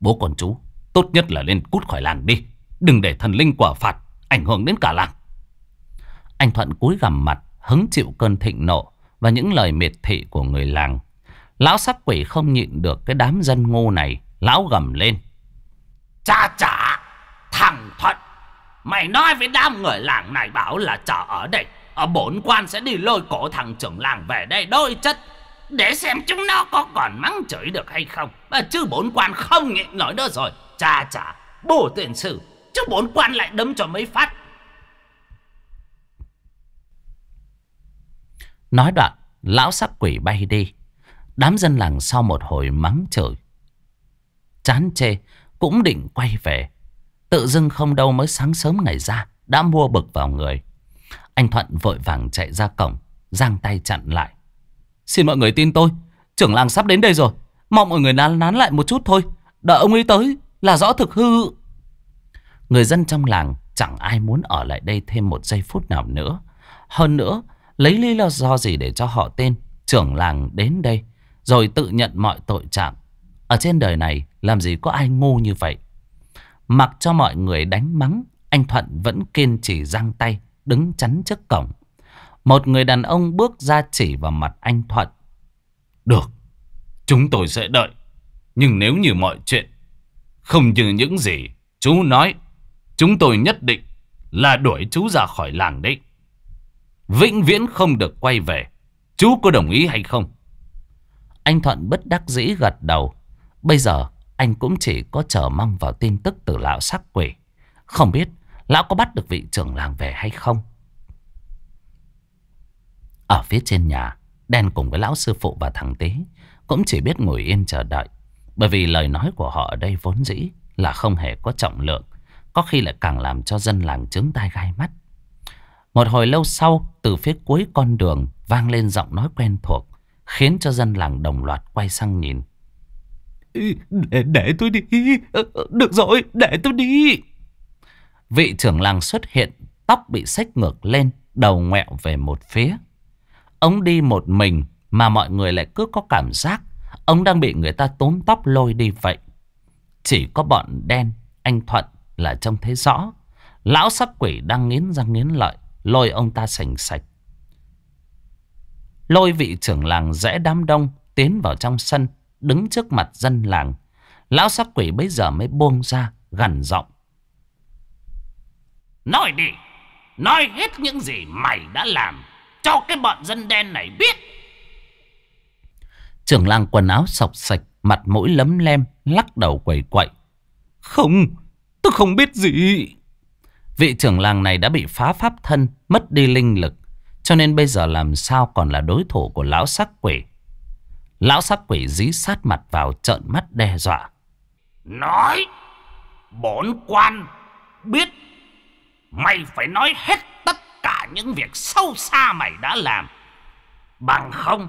Bố con chú, tốt nhất là lên cút khỏi làng đi. Đừng để thần linh quả phạt ảnh hưởng đến cả làng. Anh Thuận cúi gằm mặt, hứng chịu cơn thịnh nộ và những lời miệt thị của người làng. Lão sắc quỷ không nhịn được cái đám dân ngu này, lão gầm lên. Cha chả, thằng Thuận, mày nói với đám người làng này bảo là chờ ở đây. Ở bốn quan sẽ đi lôi cổ thằng trưởng làng về đây đôi chất. Để xem chúng nó có còn mắng chửi được hay không. À, chứ bốn quan không nhịn nổi nữa rồi. Cha chả, bố tiền sử Chứ bốn quan lại đấm cho mấy phát Nói đoạn Lão sắc quỷ bay đi Đám dân làng sau một hồi mắng chửi. Chán chê Cũng định quay về. Tự dưng không đâu mới sáng sớm ngày ra Đã mua bực vào người. Anh Thuận vội vàng chạy ra cổng Giang tay chặn lại. Xin mọi người tin tôi Trưởng làng sắp đến đây rồi. Mong mọi người nán nán lại một chút thôi. Đợi ông ấy tới là rõ thực hư. Người dân trong làng chẳng ai muốn ở lại đây thêm một giây phút nào nữa. Hơn nữa, lấy lý do gì để cho họ tên trưởng làng đến đây, rồi tự nhận mọi tội trạng. Ở trên đời này, làm gì có ai ngu như vậy. Mặc cho mọi người đánh mắng, anh Thuận vẫn kiên trì giang tay, đứng chắn trước cổng. Một người đàn ông bước ra chỉ vào mặt anh Thuận. Được, chúng tôi sẽ đợi. Nhưng nếu như mọi chuyện không như những gì chú nói Chúng tôi nhất định là đuổi chú ra khỏi làng đấy. Vĩnh viễn không được quay về. Chú có đồng ý hay không? Anh Thuận bất đắc dĩ gật đầu. Bây giờ anh cũng chỉ có chờ mong vào tin tức từ lão sắc quỷ. Không biết lão có bắt được vị trưởng làng về hay không? Ở phía trên nhà, đen cùng với lão sư phụ và thằng tế cũng chỉ biết ngồi yên chờ đợi. Bởi vì lời nói của họ ở đây vốn dĩ là không hề có trọng lượng. Có khi lại càng làm cho dân làng trướng tai gai mắt. Một hồi lâu sau, từ phía cuối con đường vang lên giọng nói quen thuộc, khiến cho dân làng đồng loạt quay sang nhìn. Để, để tôi đi, ờ, ờ, được rồi, để tôi đi. Vị trưởng làng xuất hiện, tóc bị xách ngược lên, đầu ngoẹo về một phía. Ông đi một mình mà mọi người lại cứ có cảm giác ông đang bị người ta tóm tóc lôi đi vậy. Chỉ có bọn đen, anh Thuận là trông thấy rõ. Lão sắc quỷ đang nghiến răng nghiến lợi, lôi ông ta sành sạch. Lôi vị trưởng làng rẽ đám đông, tiến vào trong sân, đứng trước mặt dân làng. Lão sắc quỷ bây giờ mới buông ra, gằn giọng. Nói đi, nói hết những gì mày đã làm, cho cái bọn dân đen này biết. Trưởng làng quần áo sọc sạch, mặt mũi lấm lem, lắc đầu quẩy quậy. Không, tôi không biết gì. Vị trưởng làng này đã bị phá pháp thân, mất đi linh lực. Cho nên bây giờ làm sao còn là đối thủ của lão sắc quỷ. Lão sắc quỷ dí sát mặt vào trợn mắt đe dọa. Nói, bốn quan biết mày phải nói hết tất cả những việc sâu xa mày đã làm. Bằng không,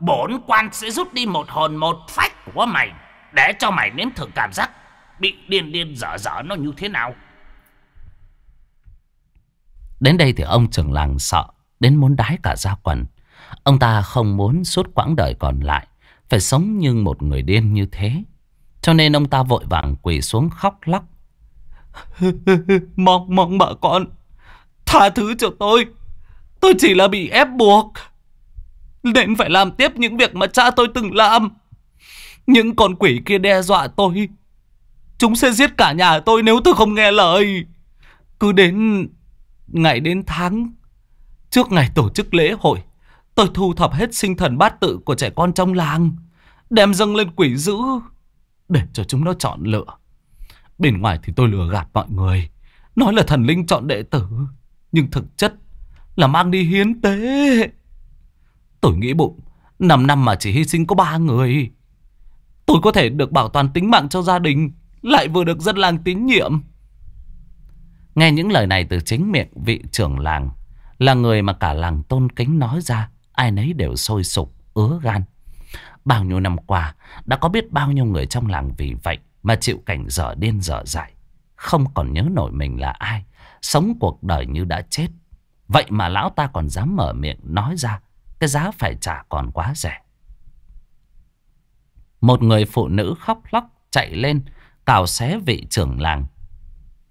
bốn quan sẽ rút đi một hồn một phách của mày để cho mày nếm thử cảm giác bị điên điên dở dở nó như thế nào. Đến đây thì ông trưởng làng sợ đến muốn đái cả da quần. Ông ta không muốn suốt quãng đời còn lại phải sống như một người điên như thế. Cho nên ông ta vội vàng quỳ xuống khóc lóc. mong mong bà con tha thứ cho tôi. Tôi chỉ là bị ép buộc. Nên phải làm tiếp những việc mà cha tôi từng làm. Những con quỷ kia đe dọa tôi. Chúng sẽ giết cả nhà tôi nếu tôi không nghe lời. Cứ đến ngày đến tháng Trước ngày tổ chức lễ hội, Tôi thu thập hết sinh thần bát tự của trẻ con trong làng, Đem dâng lên quỷ dữ Để cho chúng nó chọn lựa. Bên ngoài thì tôi lừa gạt mọi người, Nói là thần linh chọn đệ tử, Nhưng thực chất là mang đi hiến tế. Tôi nghĩ bụng 5 năm mà chỉ hy sinh có ba người, Tôi có thể được bảo toàn tính mạng cho gia đình, Lại vừa được dân làng tín nhiệm. Nghe những lời này từ chính miệng vị trưởng làng là người mà cả làng tôn kính nói ra Ai nấy đều sôi sục, ứa gan. Bao nhiêu năm qua Đã có biết bao nhiêu người trong làng vì vậy Mà chịu cảnh dở điên dở dại. Không còn nhớ nổi mình là ai Sống cuộc đời như đã chết. Vậy mà lão ta còn dám mở miệng nói ra Cái giá phải trả còn quá rẻ. Một người phụ nữ khóc lóc chạy lên Cào xé vị trưởng làng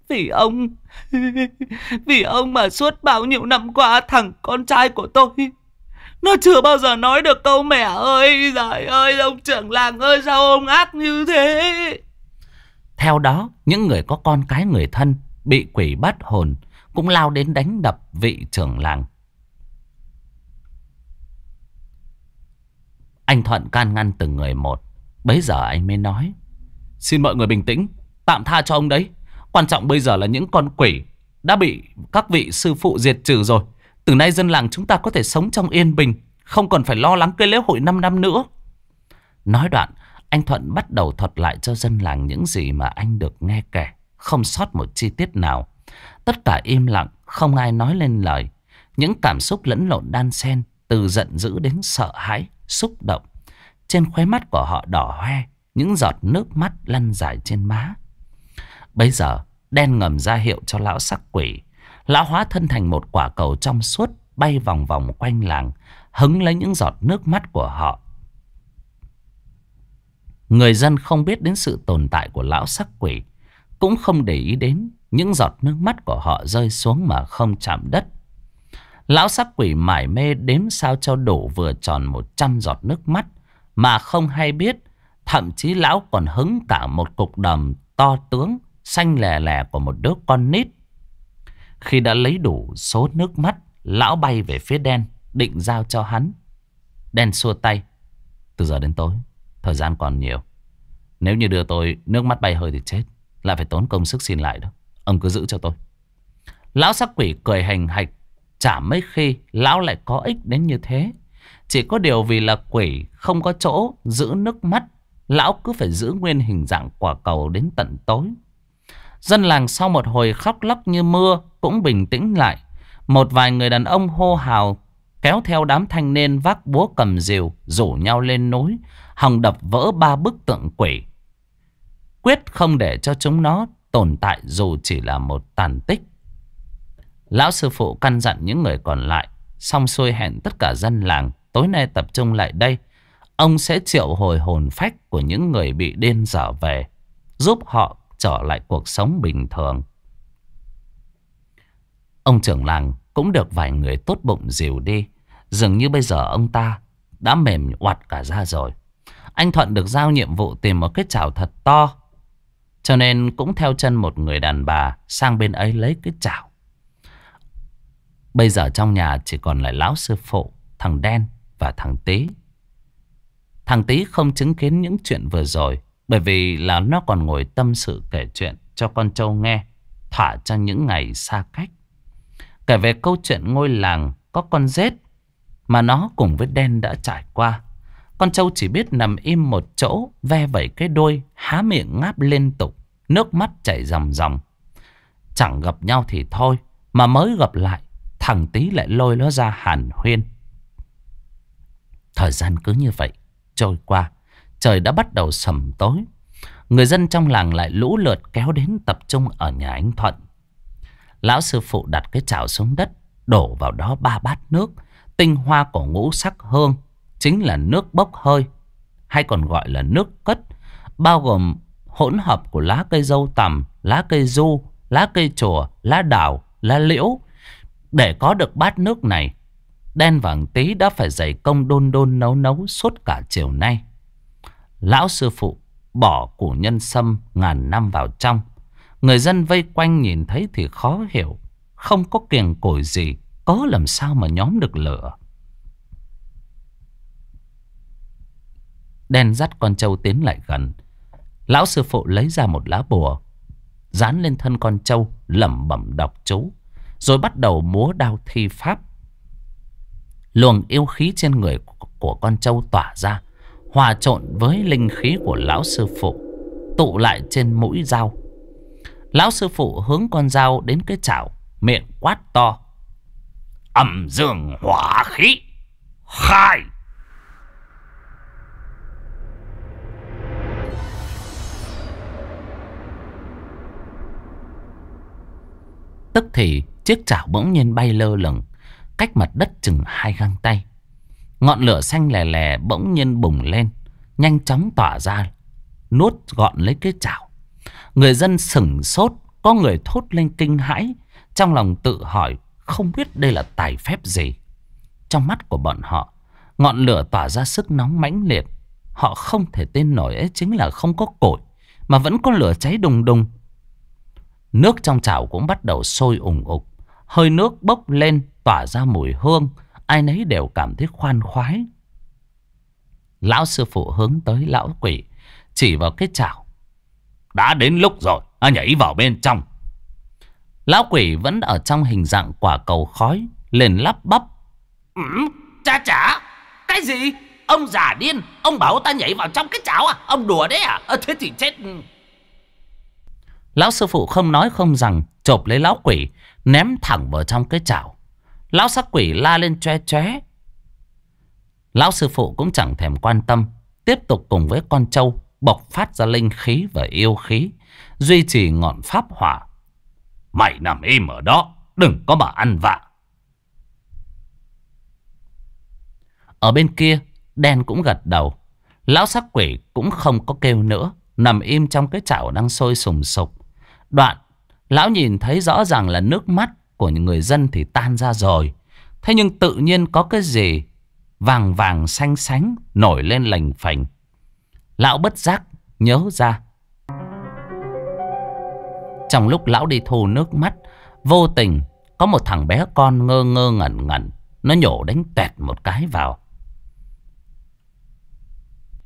vì ông. Vì ông mà suốt bao nhiêu năm qua Thằng con trai của tôi. Nó chưa bao giờ nói được câu mẹ ơi Trời ơi, ông trưởng làng ơi, Sao ông ác như thế? Theo đó, Những người có con cái người thân Bị quỷ bắt hồn Cũng lao đến đánh đập vị trưởng làng. Anh Thuận can ngăn từng người một. Bấy giờ anh mới nói, Xin mọi người bình tĩnh, Tạm tha cho ông đấy. Quan trọng bây giờ là những con quỷ đã bị các vị sư phụ diệt trừ rồi. Từ nay dân làng chúng ta có thể sống trong yên bình, không còn phải lo lắng cái lễ hội 5 năm nữa. Nói đoạn, anh Thuận bắt đầu thuật lại cho dân làng những gì mà anh được nghe kể, không sót một chi tiết nào. Tất cả im lặng, không ai nói lên lời. Những cảm xúc lẫn lộn đan xen, từ giận dữ đến sợ hãi, xúc động. Trên khóe mắt của họ đỏ hoe, những giọt nước mắt lăn dài trên má. Bây giờ đen ngầm ra hiệu cho lão sắc quỷ. Lão hóa thân thành một quả cầu trong suốt bay vòng vòng quanh làng, hứng lấy những giọt nước mắt của họ. Người dân không biết đến sự tồn tại của lão sắc quỷ, cũng không để ý đến những giọt nước mắt của họ rơi xuống mà không chạm đất. Lão sắc quỷ mải mê đếm sao cho đủ vừa tròn 100 giọt nước mắt mà không hay biết. Thậm chí lão còn hứng cả một cục đầm to tướng xanh lè lè của một đứa con nít. Khi đã lấy đủ số nước mắt, lão bay về phía đen, định giao cho hắn. Đen xua tay. Từ giờ đến tối, thời gian còn nhiều. Nếu như đưa tôi nước mắt bay hơi thì chết Lại phải tốn công sức xin lại đó Ông cứ giữ cho tôi Lão sắc quỷ cười hành hạch Chả mấy khi lão lại có ích đến như thế Chỉ có điều vì là quỷ Không có chỗ giữ nước mắt Lão cứ phải giữ nguyên hình dạng quả cầu đến tận tối Dân làng sau một hồi khóc lóc như mưa Cũng bình tĩnh lại. Một vài người đàn ông hô hào Kéo theo đám thanh niên vác búa cầm rìu Rủ nhau lên núi, Hòng đập vỡ ba bức tượng quỷ. Quyết không để cho chúng nó tồn tại dù chỉ là một tàn tích. Lão sư phụ căn dặn những người còn lại, Xong xuôi hẹn tất cả dân làng, Tối nay tập trung lại đây. Ông sẽ triệu hồi hồn phách của những người bị điên dở về, Giúp họ trở lại cuộc sống bình thường. Ông trưởng làng cũng được vài người tốt bụng dìu đi. Dường như bây giờ ông ta đã mềm oặt cả ra rồi. Anh Thuận được giao nhiệm vụ tìm một cái chảo thật to Cho nên cũng theo chân một người đàn bà sang bên ấy lấy cái chảo. Bây giờ trong nhà chỉ còn lại lão sư phụ, thằng đen và thằng tý. Thằng tý không chứng kiến những chuyện vừa rồi bởi vì là nó còn ngồi tâm sự kể chuyện cho con trâu nghe, thỏa cho những ngày xa cách. Kể về câu chuyện ngôi làng có con rết mà nó cùng với đen đã trải qua. Con trâu chỉ biết nằm im một chỗ, ve vẩy cái đôi, há miệng ngáp liên tục, nước mắt chảy ròng ròng. Chẳng gặp nhau thì thôi, mà mới gặp lại Thằng tí lại lôi nó ra hàn huyên Thời gian cứ như vậy Trôi qua Trời đã bắt đầu sầm tối. Người dân trong làng lại lũ lượt kéo đến tập trung ở nhà anh Thuận. Lão sư phụ đặt cái chảo xuống đất Đổ vào đó ba bát nước Tinh hoa của ngũ sắc hương Chính là nước bốc hơi Hay còn gọi là nước cất Bao gồm hỗn hợp của lá cây dâu tằm Lá cây du Lá cây chùa Lá đào Lá liễu. Để có được bát nước này, đen vàng tí đã phải dày công đôn đôn nấu nấu suốt cả chiều nay. Lão sư phụ bỏ củ nhân sâm ngàn năm vào trong. Người dân vây quanh nhìn thấy thì khó hiểu. Không có kiềng cổi gì, có làm sao mà nhóm được lửa. Đen dắt con trâu tiến lại gần. Lão sư phụ lấy ra một lá bùa, dán lên thân con trâu, lẩm bẩm đọc chú. Rồi bắt đầu múa đao thi pháp Luồng yêu khí trên người của con trâu tỏa ra Hòa trộn với linh khí của lão sư phụ, Tụ lại trên mũi dao. Lão sư phụ hướng con dao đến cái chảo, Miệng quát to. Âm dương hỏa khí, Khai! Tức thì Chiếc chảo bỗng nhiên bay lơ lửng, Cách mặt đất chừng hai găng tay. Ngọn lửa xanh lè lè bỗng nhiên bùng lên, Nhanh chóng tỏa ra, Nuốt gọn lấy cái chảo. Người dân sửng sốt, Có người thốt lên kinh hãi, Trong lòng tự hỏi Không biết đây là tài phép gì. Trong mắt của bọn họ, Ngọn lửa tỏa ra sức nóng mãnh liệt. Họ không thể tin nổi ấy chính là không có cội Mà vẫn có lửa cháy đùng đùng. Nước trong chảo cũng bắt đầu sôi ủng ục. Hơi nước bốc lên, tỏa ra mùi hương. Ai nấy đều cảm thấy khoan khoái. Lão sư phụ hướng tới lão quỷ. Chỉ vào cái chảo. Đã đến lúc rồi. À, nhảy vào bên trong. Lão quỷ vẫn ở trong hình dạng quả cầu khói. Lên lắp bắp. Ừ, cha chả. Cái gì? Ông giả điên. Ông bảo ta nhảy vào trong cái chảo à? Ông đùa đấy à? à thế thì chết... Lão sư phụ không nói không rằng chộp lấy lão quỷ Ném thẳng vào trong cái chảo Lão sắc quỷ la lên choe choé Lão sư phụ cũng chẳng thèm quan tâm, Tiếp tục cùng với con trâu Bộc phát ra linh khí và yêu khí, Duy trì ngọn pháp hỏa. Mày nằm im ở đó, Đừng có mà ăn vạ. Ở bên kia, Đen cũng gật đầu. Lão sắc quỷ cũng không có kêu nữa, Nằm im trong cái chảo đang sôi sùng sục. Đoạn, Lão nhìn thấy rõ ràng là nước mắt của những người dân thì tan ra rồi. Thế nhưng tự nhiên có cái gì vàng vàng xanh xánh nổi lên lành phành. Lão bất giác nhớ ra. Trong lúc lão đi thu nước mắt, vô tình có một thằng bé con ngơ ngơ ngẩn ngẩn. Nó nhổ đánh tẹt một cái vào.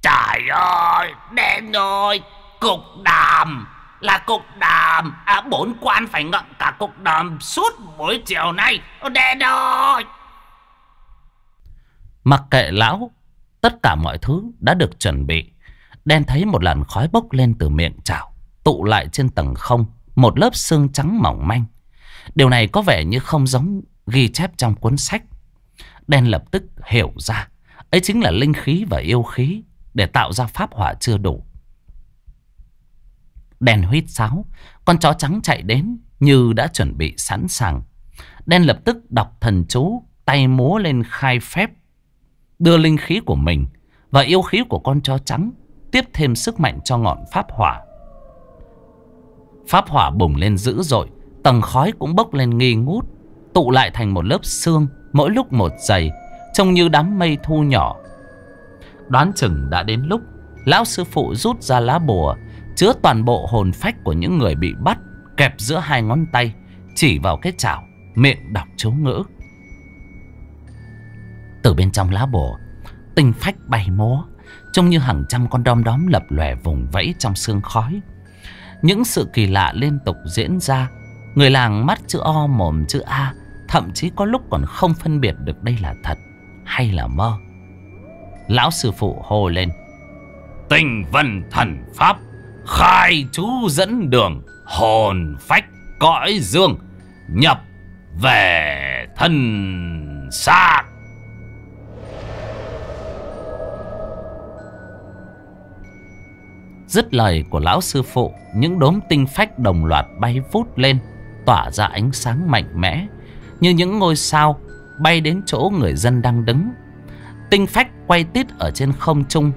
Trời ơi, đen rồi, cục đàm, là cục đàm. À, bốn quan phải ngậm cả cục đàm suốt buổi chiều nay. Đen rồi. Mặc kệ lão, tất cả mọi thứ đã được chuẩn bị. Đen thấy một làn khói bốc lên từ miệng chảo, tụ lại trên tầng không, một lớp xương trắng mỏng manh. Điều này có vẻ như không giống ghi chép trong cuốn sách. Đen lập tức hiểu ra, ấy chính là linh khí và yêu khí để tạo ra pháp hỏa chưa đủ. Đen huyết sáo, con chó trắng chạy đến như đã chuẩn bị sẵn sàng. Đen lập tức đọc thần chú, tay múa lên khai phép, đưa linh khí của mình và yêu khí của con chó trắng tiếp thêm sức mạnh cho ngọn pháp hỏa. Pháp hỏa bùng lên dữ dội, tầng khói cũng bốc lên nghi ngút, tụ lại thành một lớp xương, mỗi lúc một dày, trông như đám mây thu nhỏ. Đoán chừng đã đến lúc lão sư phụ rút ra lá bùa, chứa toàn bộ hồn phách của những người bị bắt, kẹp giữa hai ngón tay, chỉ vào cái chảo, miệng đọc chú ngữ. Từ bên trong lá bồ tinh phách bay múa, trông như hàng trăm con đom đóm lập lòe vùng vẫy trong sương khói. Những sự kỳ lạ liên tục diễn ra, người làng mắt chữ O mồm chữ A, thậm chí có lúc còn không phân biệt được đây là thật hay là mơ. Lão sư phụ hô lên. Tinh vân thần pháp, khai chú dẫn đường, hồn phách cõi dương, nhập về thân xác. Dứt lời của lão sư phụ, những đốm tinh phách đồng loạt bay vút lên, tỏa ra ánh sáng mạnh mẽ, như những ngôi sao bay đến chỗ người dân đang đứng. Tinh phách quay tít ở trên không trung,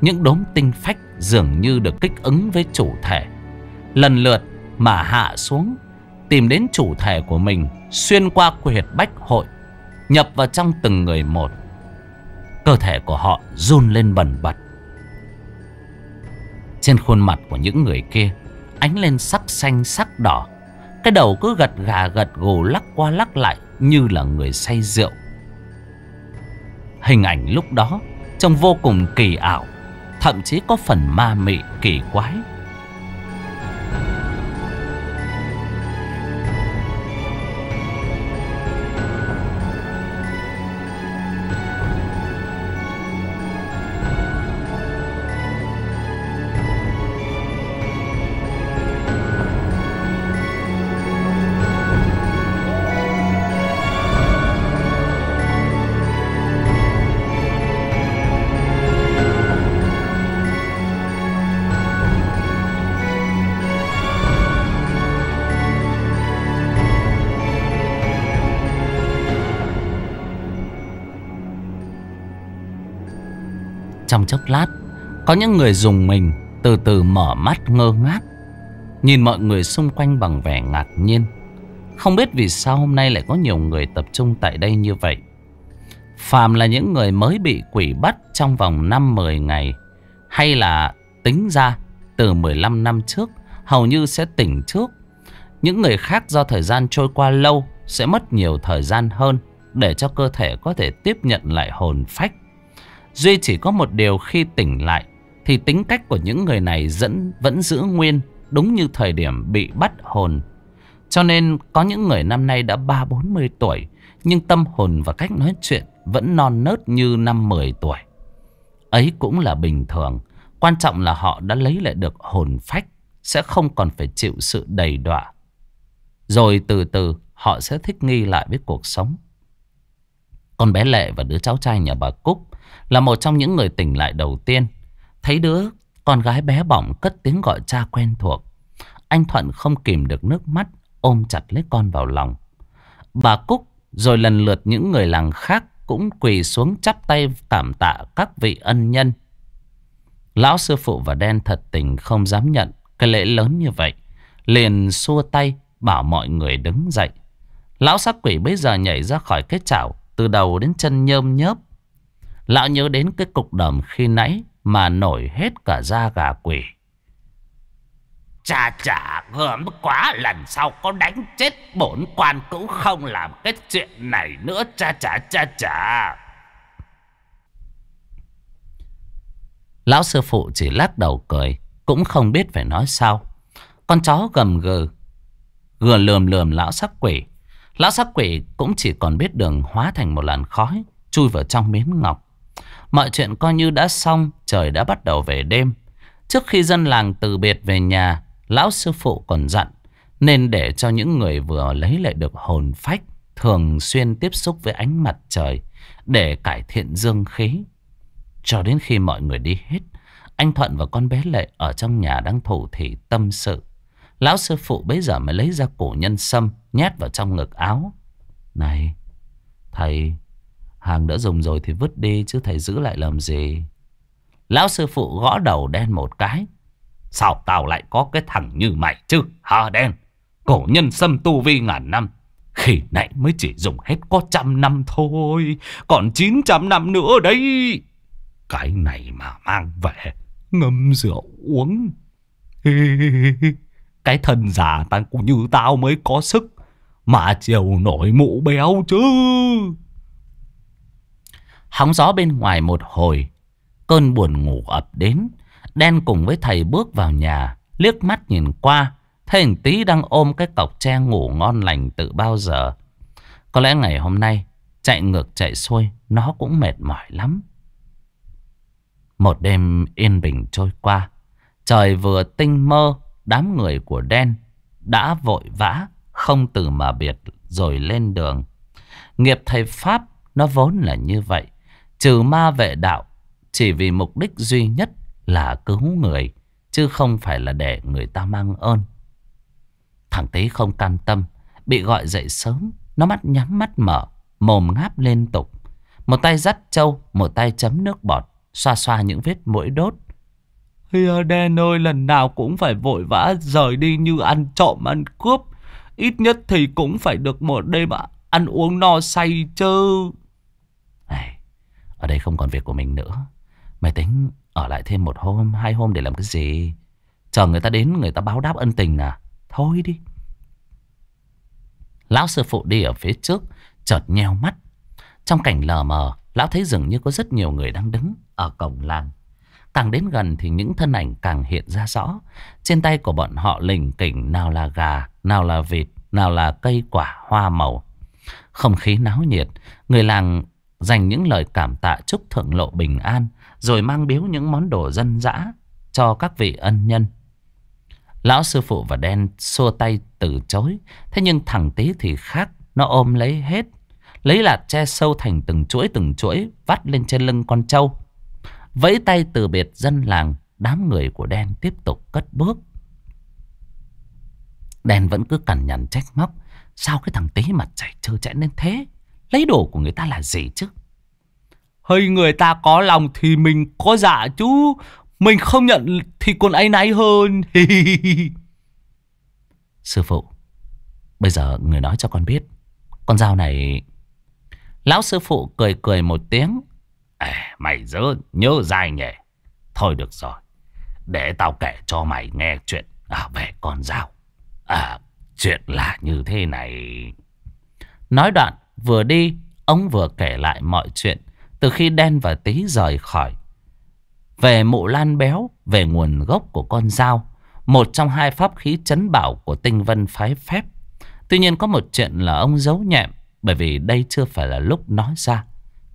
những đốm tinh phách dường như được kích ứng với chủ thể. Lần lượt mà hạ xuống, tìm đến chủ thể của mình, xuyên qua quyệt bách hội, nhập vào trong từng người một. Cơ thể của họ run lên bần bật. Trên khuôn mặt của những người kia Ánh lên sắc xanh sắc đỏ Cái đầu cứ gật gà gật gù lắc qua lắc lại Như là người say rượu Hình ảnh lúc đó Trông vô cùng kỳ ảo Thậm chí có phần ma mị kỳ quái. Chốc lát, Có những người dùng mình Từ từ mở mắt ngơ ngác, Nhìn mọi người xung quanh bằng vẻ ngạc nhiên. Không biết vì sao hôm nay lại có nhiều người tập trung tại đây như vậy. Phàm là những người mới bị quỷ bắt trong vòng 5-10 ngày, Hay là tính ra từ 15 năm trước, Hầu như sẽ tỉnh trước. Những người khác do thời gian trôi qua lâu Sẽ mất nhiều thời gian hơn Để cho cơ thể có thể tiếp nhận lại hồn phách. Duy chỉ có một điều khi tỉnh lại, Thì tính cách của những người này dẫn, vẫn giữ nguyên, Đúng như thời điểm bị bắt hồn. Cho nên có những người năm nay đã ba bốn mươi tuổi, Nhưng tâm hồn và cách nói chuyện Vẫn non nớt như năm mười tuổi. Ấy cũng là bình thường, Quan trọng là họ đã lấy lại được hồn phách, Sẽ không còn phải chịu sự đầy đọa. Rồi từ từ, họ sẽ thích nghi lại với cuộc sống. Con bé Lệ và đứa cháu trai nhà bà Cúc là một trong những người tỉnh lại đầu tiên. Thấy đứa con gái bé bỏng cất tiếng gọi cha quen thuộc. Anh Thuận không kìm được nước mắt, ôm chặt lấy con vào lòng. Bà Cúc rồi lần lượt những người làng khác cũng quỳ xuống chắp tay cảm tạ các vị ân nhân. Lão sư phụ và đen thật tình không dám nhận cái lễ lớn như vậy. Liền xua tay, bảo mọi người đứng dậy. Lão sắc quỷ bây giờ nhảy ra khỏi cái chảo, từ đầu đến chân nhơm nhớp Lão nhớ đến cái cục đầm khi nãy mà nổi hết cả da gà quỷ. Chà chà gớm quá lần sau có đánh chết bổn quan cũng không làm cái chuyện này nữa cha chà cha chà. Lão sư phụ chỉ lắc đầu cười. Cũng không biết phải nói sao. Con chó gầm gừ. Gừa lườm lườm lão sắc quỷ. Lão sắc quỷ cũng chỉ còn biết đường hóa thành một làn khói. Chui vào trong miếng ngọc. Mọi chuyện coi như đã xong. Trời đã bắt đầu về đêm. Trước khi dân làng từ biệt về nhà. Lão sư phụ còn dặn. Nên để cho những người vừa lấy lại được hồn phách. Thường xuyên tiếp xúc với ánh mặt trời. Để cải thiện dương khí. Cho đến khi mọi người đi hết. Anh Thuận và con bé Lệ ở trong nhà đang thủ thị tâm sự. Lão sư phụ bấy giờ mới lấy ra cổ nhân sâm nhét vào trong ngực áo. Này, thầy, hàng đã dùng rồi thì vứt đi chứ thầy giữ lại làm gì? Lão sư phụ gõ đầu đen một cái. Sao tao lại có cái thằng như mày chứ, hả đen? Cổ nhân sâm tu vi ngàn năm. Khi nãy mới chỉ dùng hết có trăm năm thôi. Còn chín trăm năm nữa đấy. Cái này mà mang về ngâm rượu uống. Cái thân già ta cũng như tao mới có sức. Mà chiều nổi mụ béo chứ. Hóng gió bên ngoài một hồi. Cơn buồn ngủ ập đến. Đen cùng với thầy bước vào nhà. Liếc mắt nhìn qua. Thấy hình tí đang ôm cái cọc tre ngủ ngon lành từ bao giờ. Có lẽ ngày hôm nay chạy ngược chạy xuôi nó cũng mệt mỏi lắm. Một đêm yên bình trôi qua. Trời vừa tinh mơ, đám người của đen đã vội vã, không từ mà biệt rồi lên đường. Nghiệp thầy Pháp nó vốn là như vậy. Trừ ma vệ đạo, chỉ vì mục đích duy nhất là cứu người, chứ không phải là để người ta mang ơn. Thằng Tý không cam tâm, bị gọi dậy sớm, nó mắt nhắm mắt mở, mồm ngáp liên tục. Một tay dắt trâu, một tay chấm nước bọt. Xoa xoa những vết mũi đốt Hia đen ơi lần nào cũng phải vội vã rời đi như ăn trộm ăn cướp Ít nhất thì cũng phải được một đêm ăn uống no say chứ ở đây không còn việc của mình nữa Mày tính ở lại thêm một hôm hai hôm để làm cái gì Chờ người ta đến người ta báo đáp ân tình à Thôi đi Lão sư phụ đi ở phía trước Chợt nheo mắt Trong cảnh lờ mờ Lão thấy dường như có rất nhiều người đang đứng ở cổng làng. Càng đến gần thì những thân ảnh càng hiện ra rõ. Trên tay của bọn họ lình kỉnh nào là gà, nào là vịt, nào là cây quả hoa màu. Không khí náo nhiệt, người làng dành những lời cảm tạ chúc thượng lộ bình an, rồi mang biếu những món đồ dân dã cho các vị ân nhân. Lão sư phụ và đen xua tay từ chối, thế nhưng thằng tí thì khác, nó ôm lấy hết Lấy lạt che sâu thành từng chuỗi từng chuỗi Vắt lên trên lưng con trâu. Vẫy tay từ biệt dân làng Đám người của đen tiếp tục cất bước. Đen vẫn cứ cằn nhằn trách móc Sao cái thằng tí mặt chảy trơ chẽn đến thế? Lấy đồ của người ta là gì chứ Hơi người ta có lòng thì mình có dạ chú Mình không nhận thì còn ấy náy hơn Sư phụ Bây giờ người nói cho con biết Con dao này Lão sư phụ cười cười một tiếng. À, mày dỡ nhớ dài nhỉ. Thôi được rồi. Để tao kể cho mày nghe chuyện à, về con dao. À, chuyện là như thế này. Nói đoạn, vừa đi, ông vừa kể lại mọi chuyện. Từ khi đen và tí rời khỏi. Về mụ lan béo, về nguồn gốc của con dao. Một trong hai pháp khí chấn bảo của tinh vân phái phép. Tuy nhiên có một chuyện là ông giấu nhẹm. Bởi vì đây chưa phải là lúc nói ra.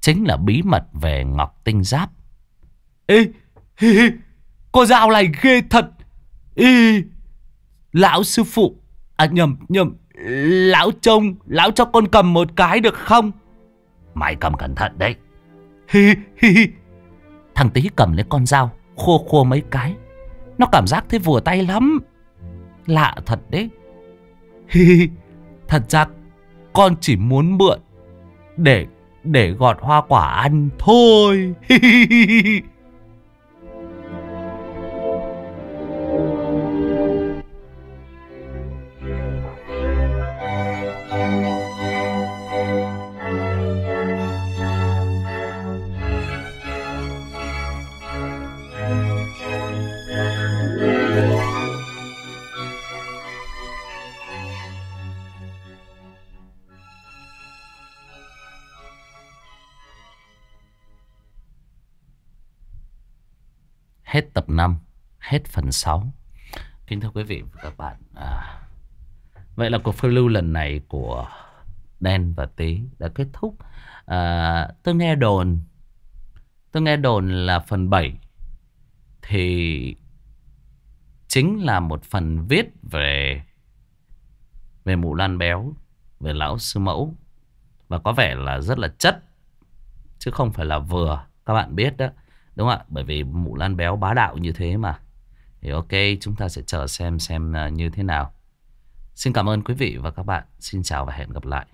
Chính là bí mật về Ngọc Tinh Giáp. Ê, hi, hi, cô dao này ghê thật. Ê, lão sư phụ. À nhầm, nhầm. Lão trông, lão cho con cầm một cái được không? Mày cầm cẩn thận đấy. Hi, hi, hi. Thằng tí cầm lấy con dao, khô khô mấy cái. Nó cảm giác thấy vừa tay lắm. Lạ thật đấy. Hi, hi. Thật ra con chỉ muốn mượn để để gọt hoa quả ăn thôi. Hết tập 5 Hết phần 6 Kính thưa quý vị và các bạn à, Vậy là cuộc phiêu lưu lần này của Đen và Tí đã kết thúc. À, Tôi nghe đồn Tôi nghe đồn là phần 7 Thì Chính là một phần viết về Về mụ lan béo Về lão sư mẫu. Và có vẻ là rất là chất Chứ không phải là vừa. Các bạn biết đó Đúng không ạ? Bởi vì mụ lan béo bá đạo như thế mà. Thì ok, chúng ta sẽ chờ xem xem à, như thế nào. Xin cảm ơn quý vị và các bạn. Xin chào và hẹn gặp lại.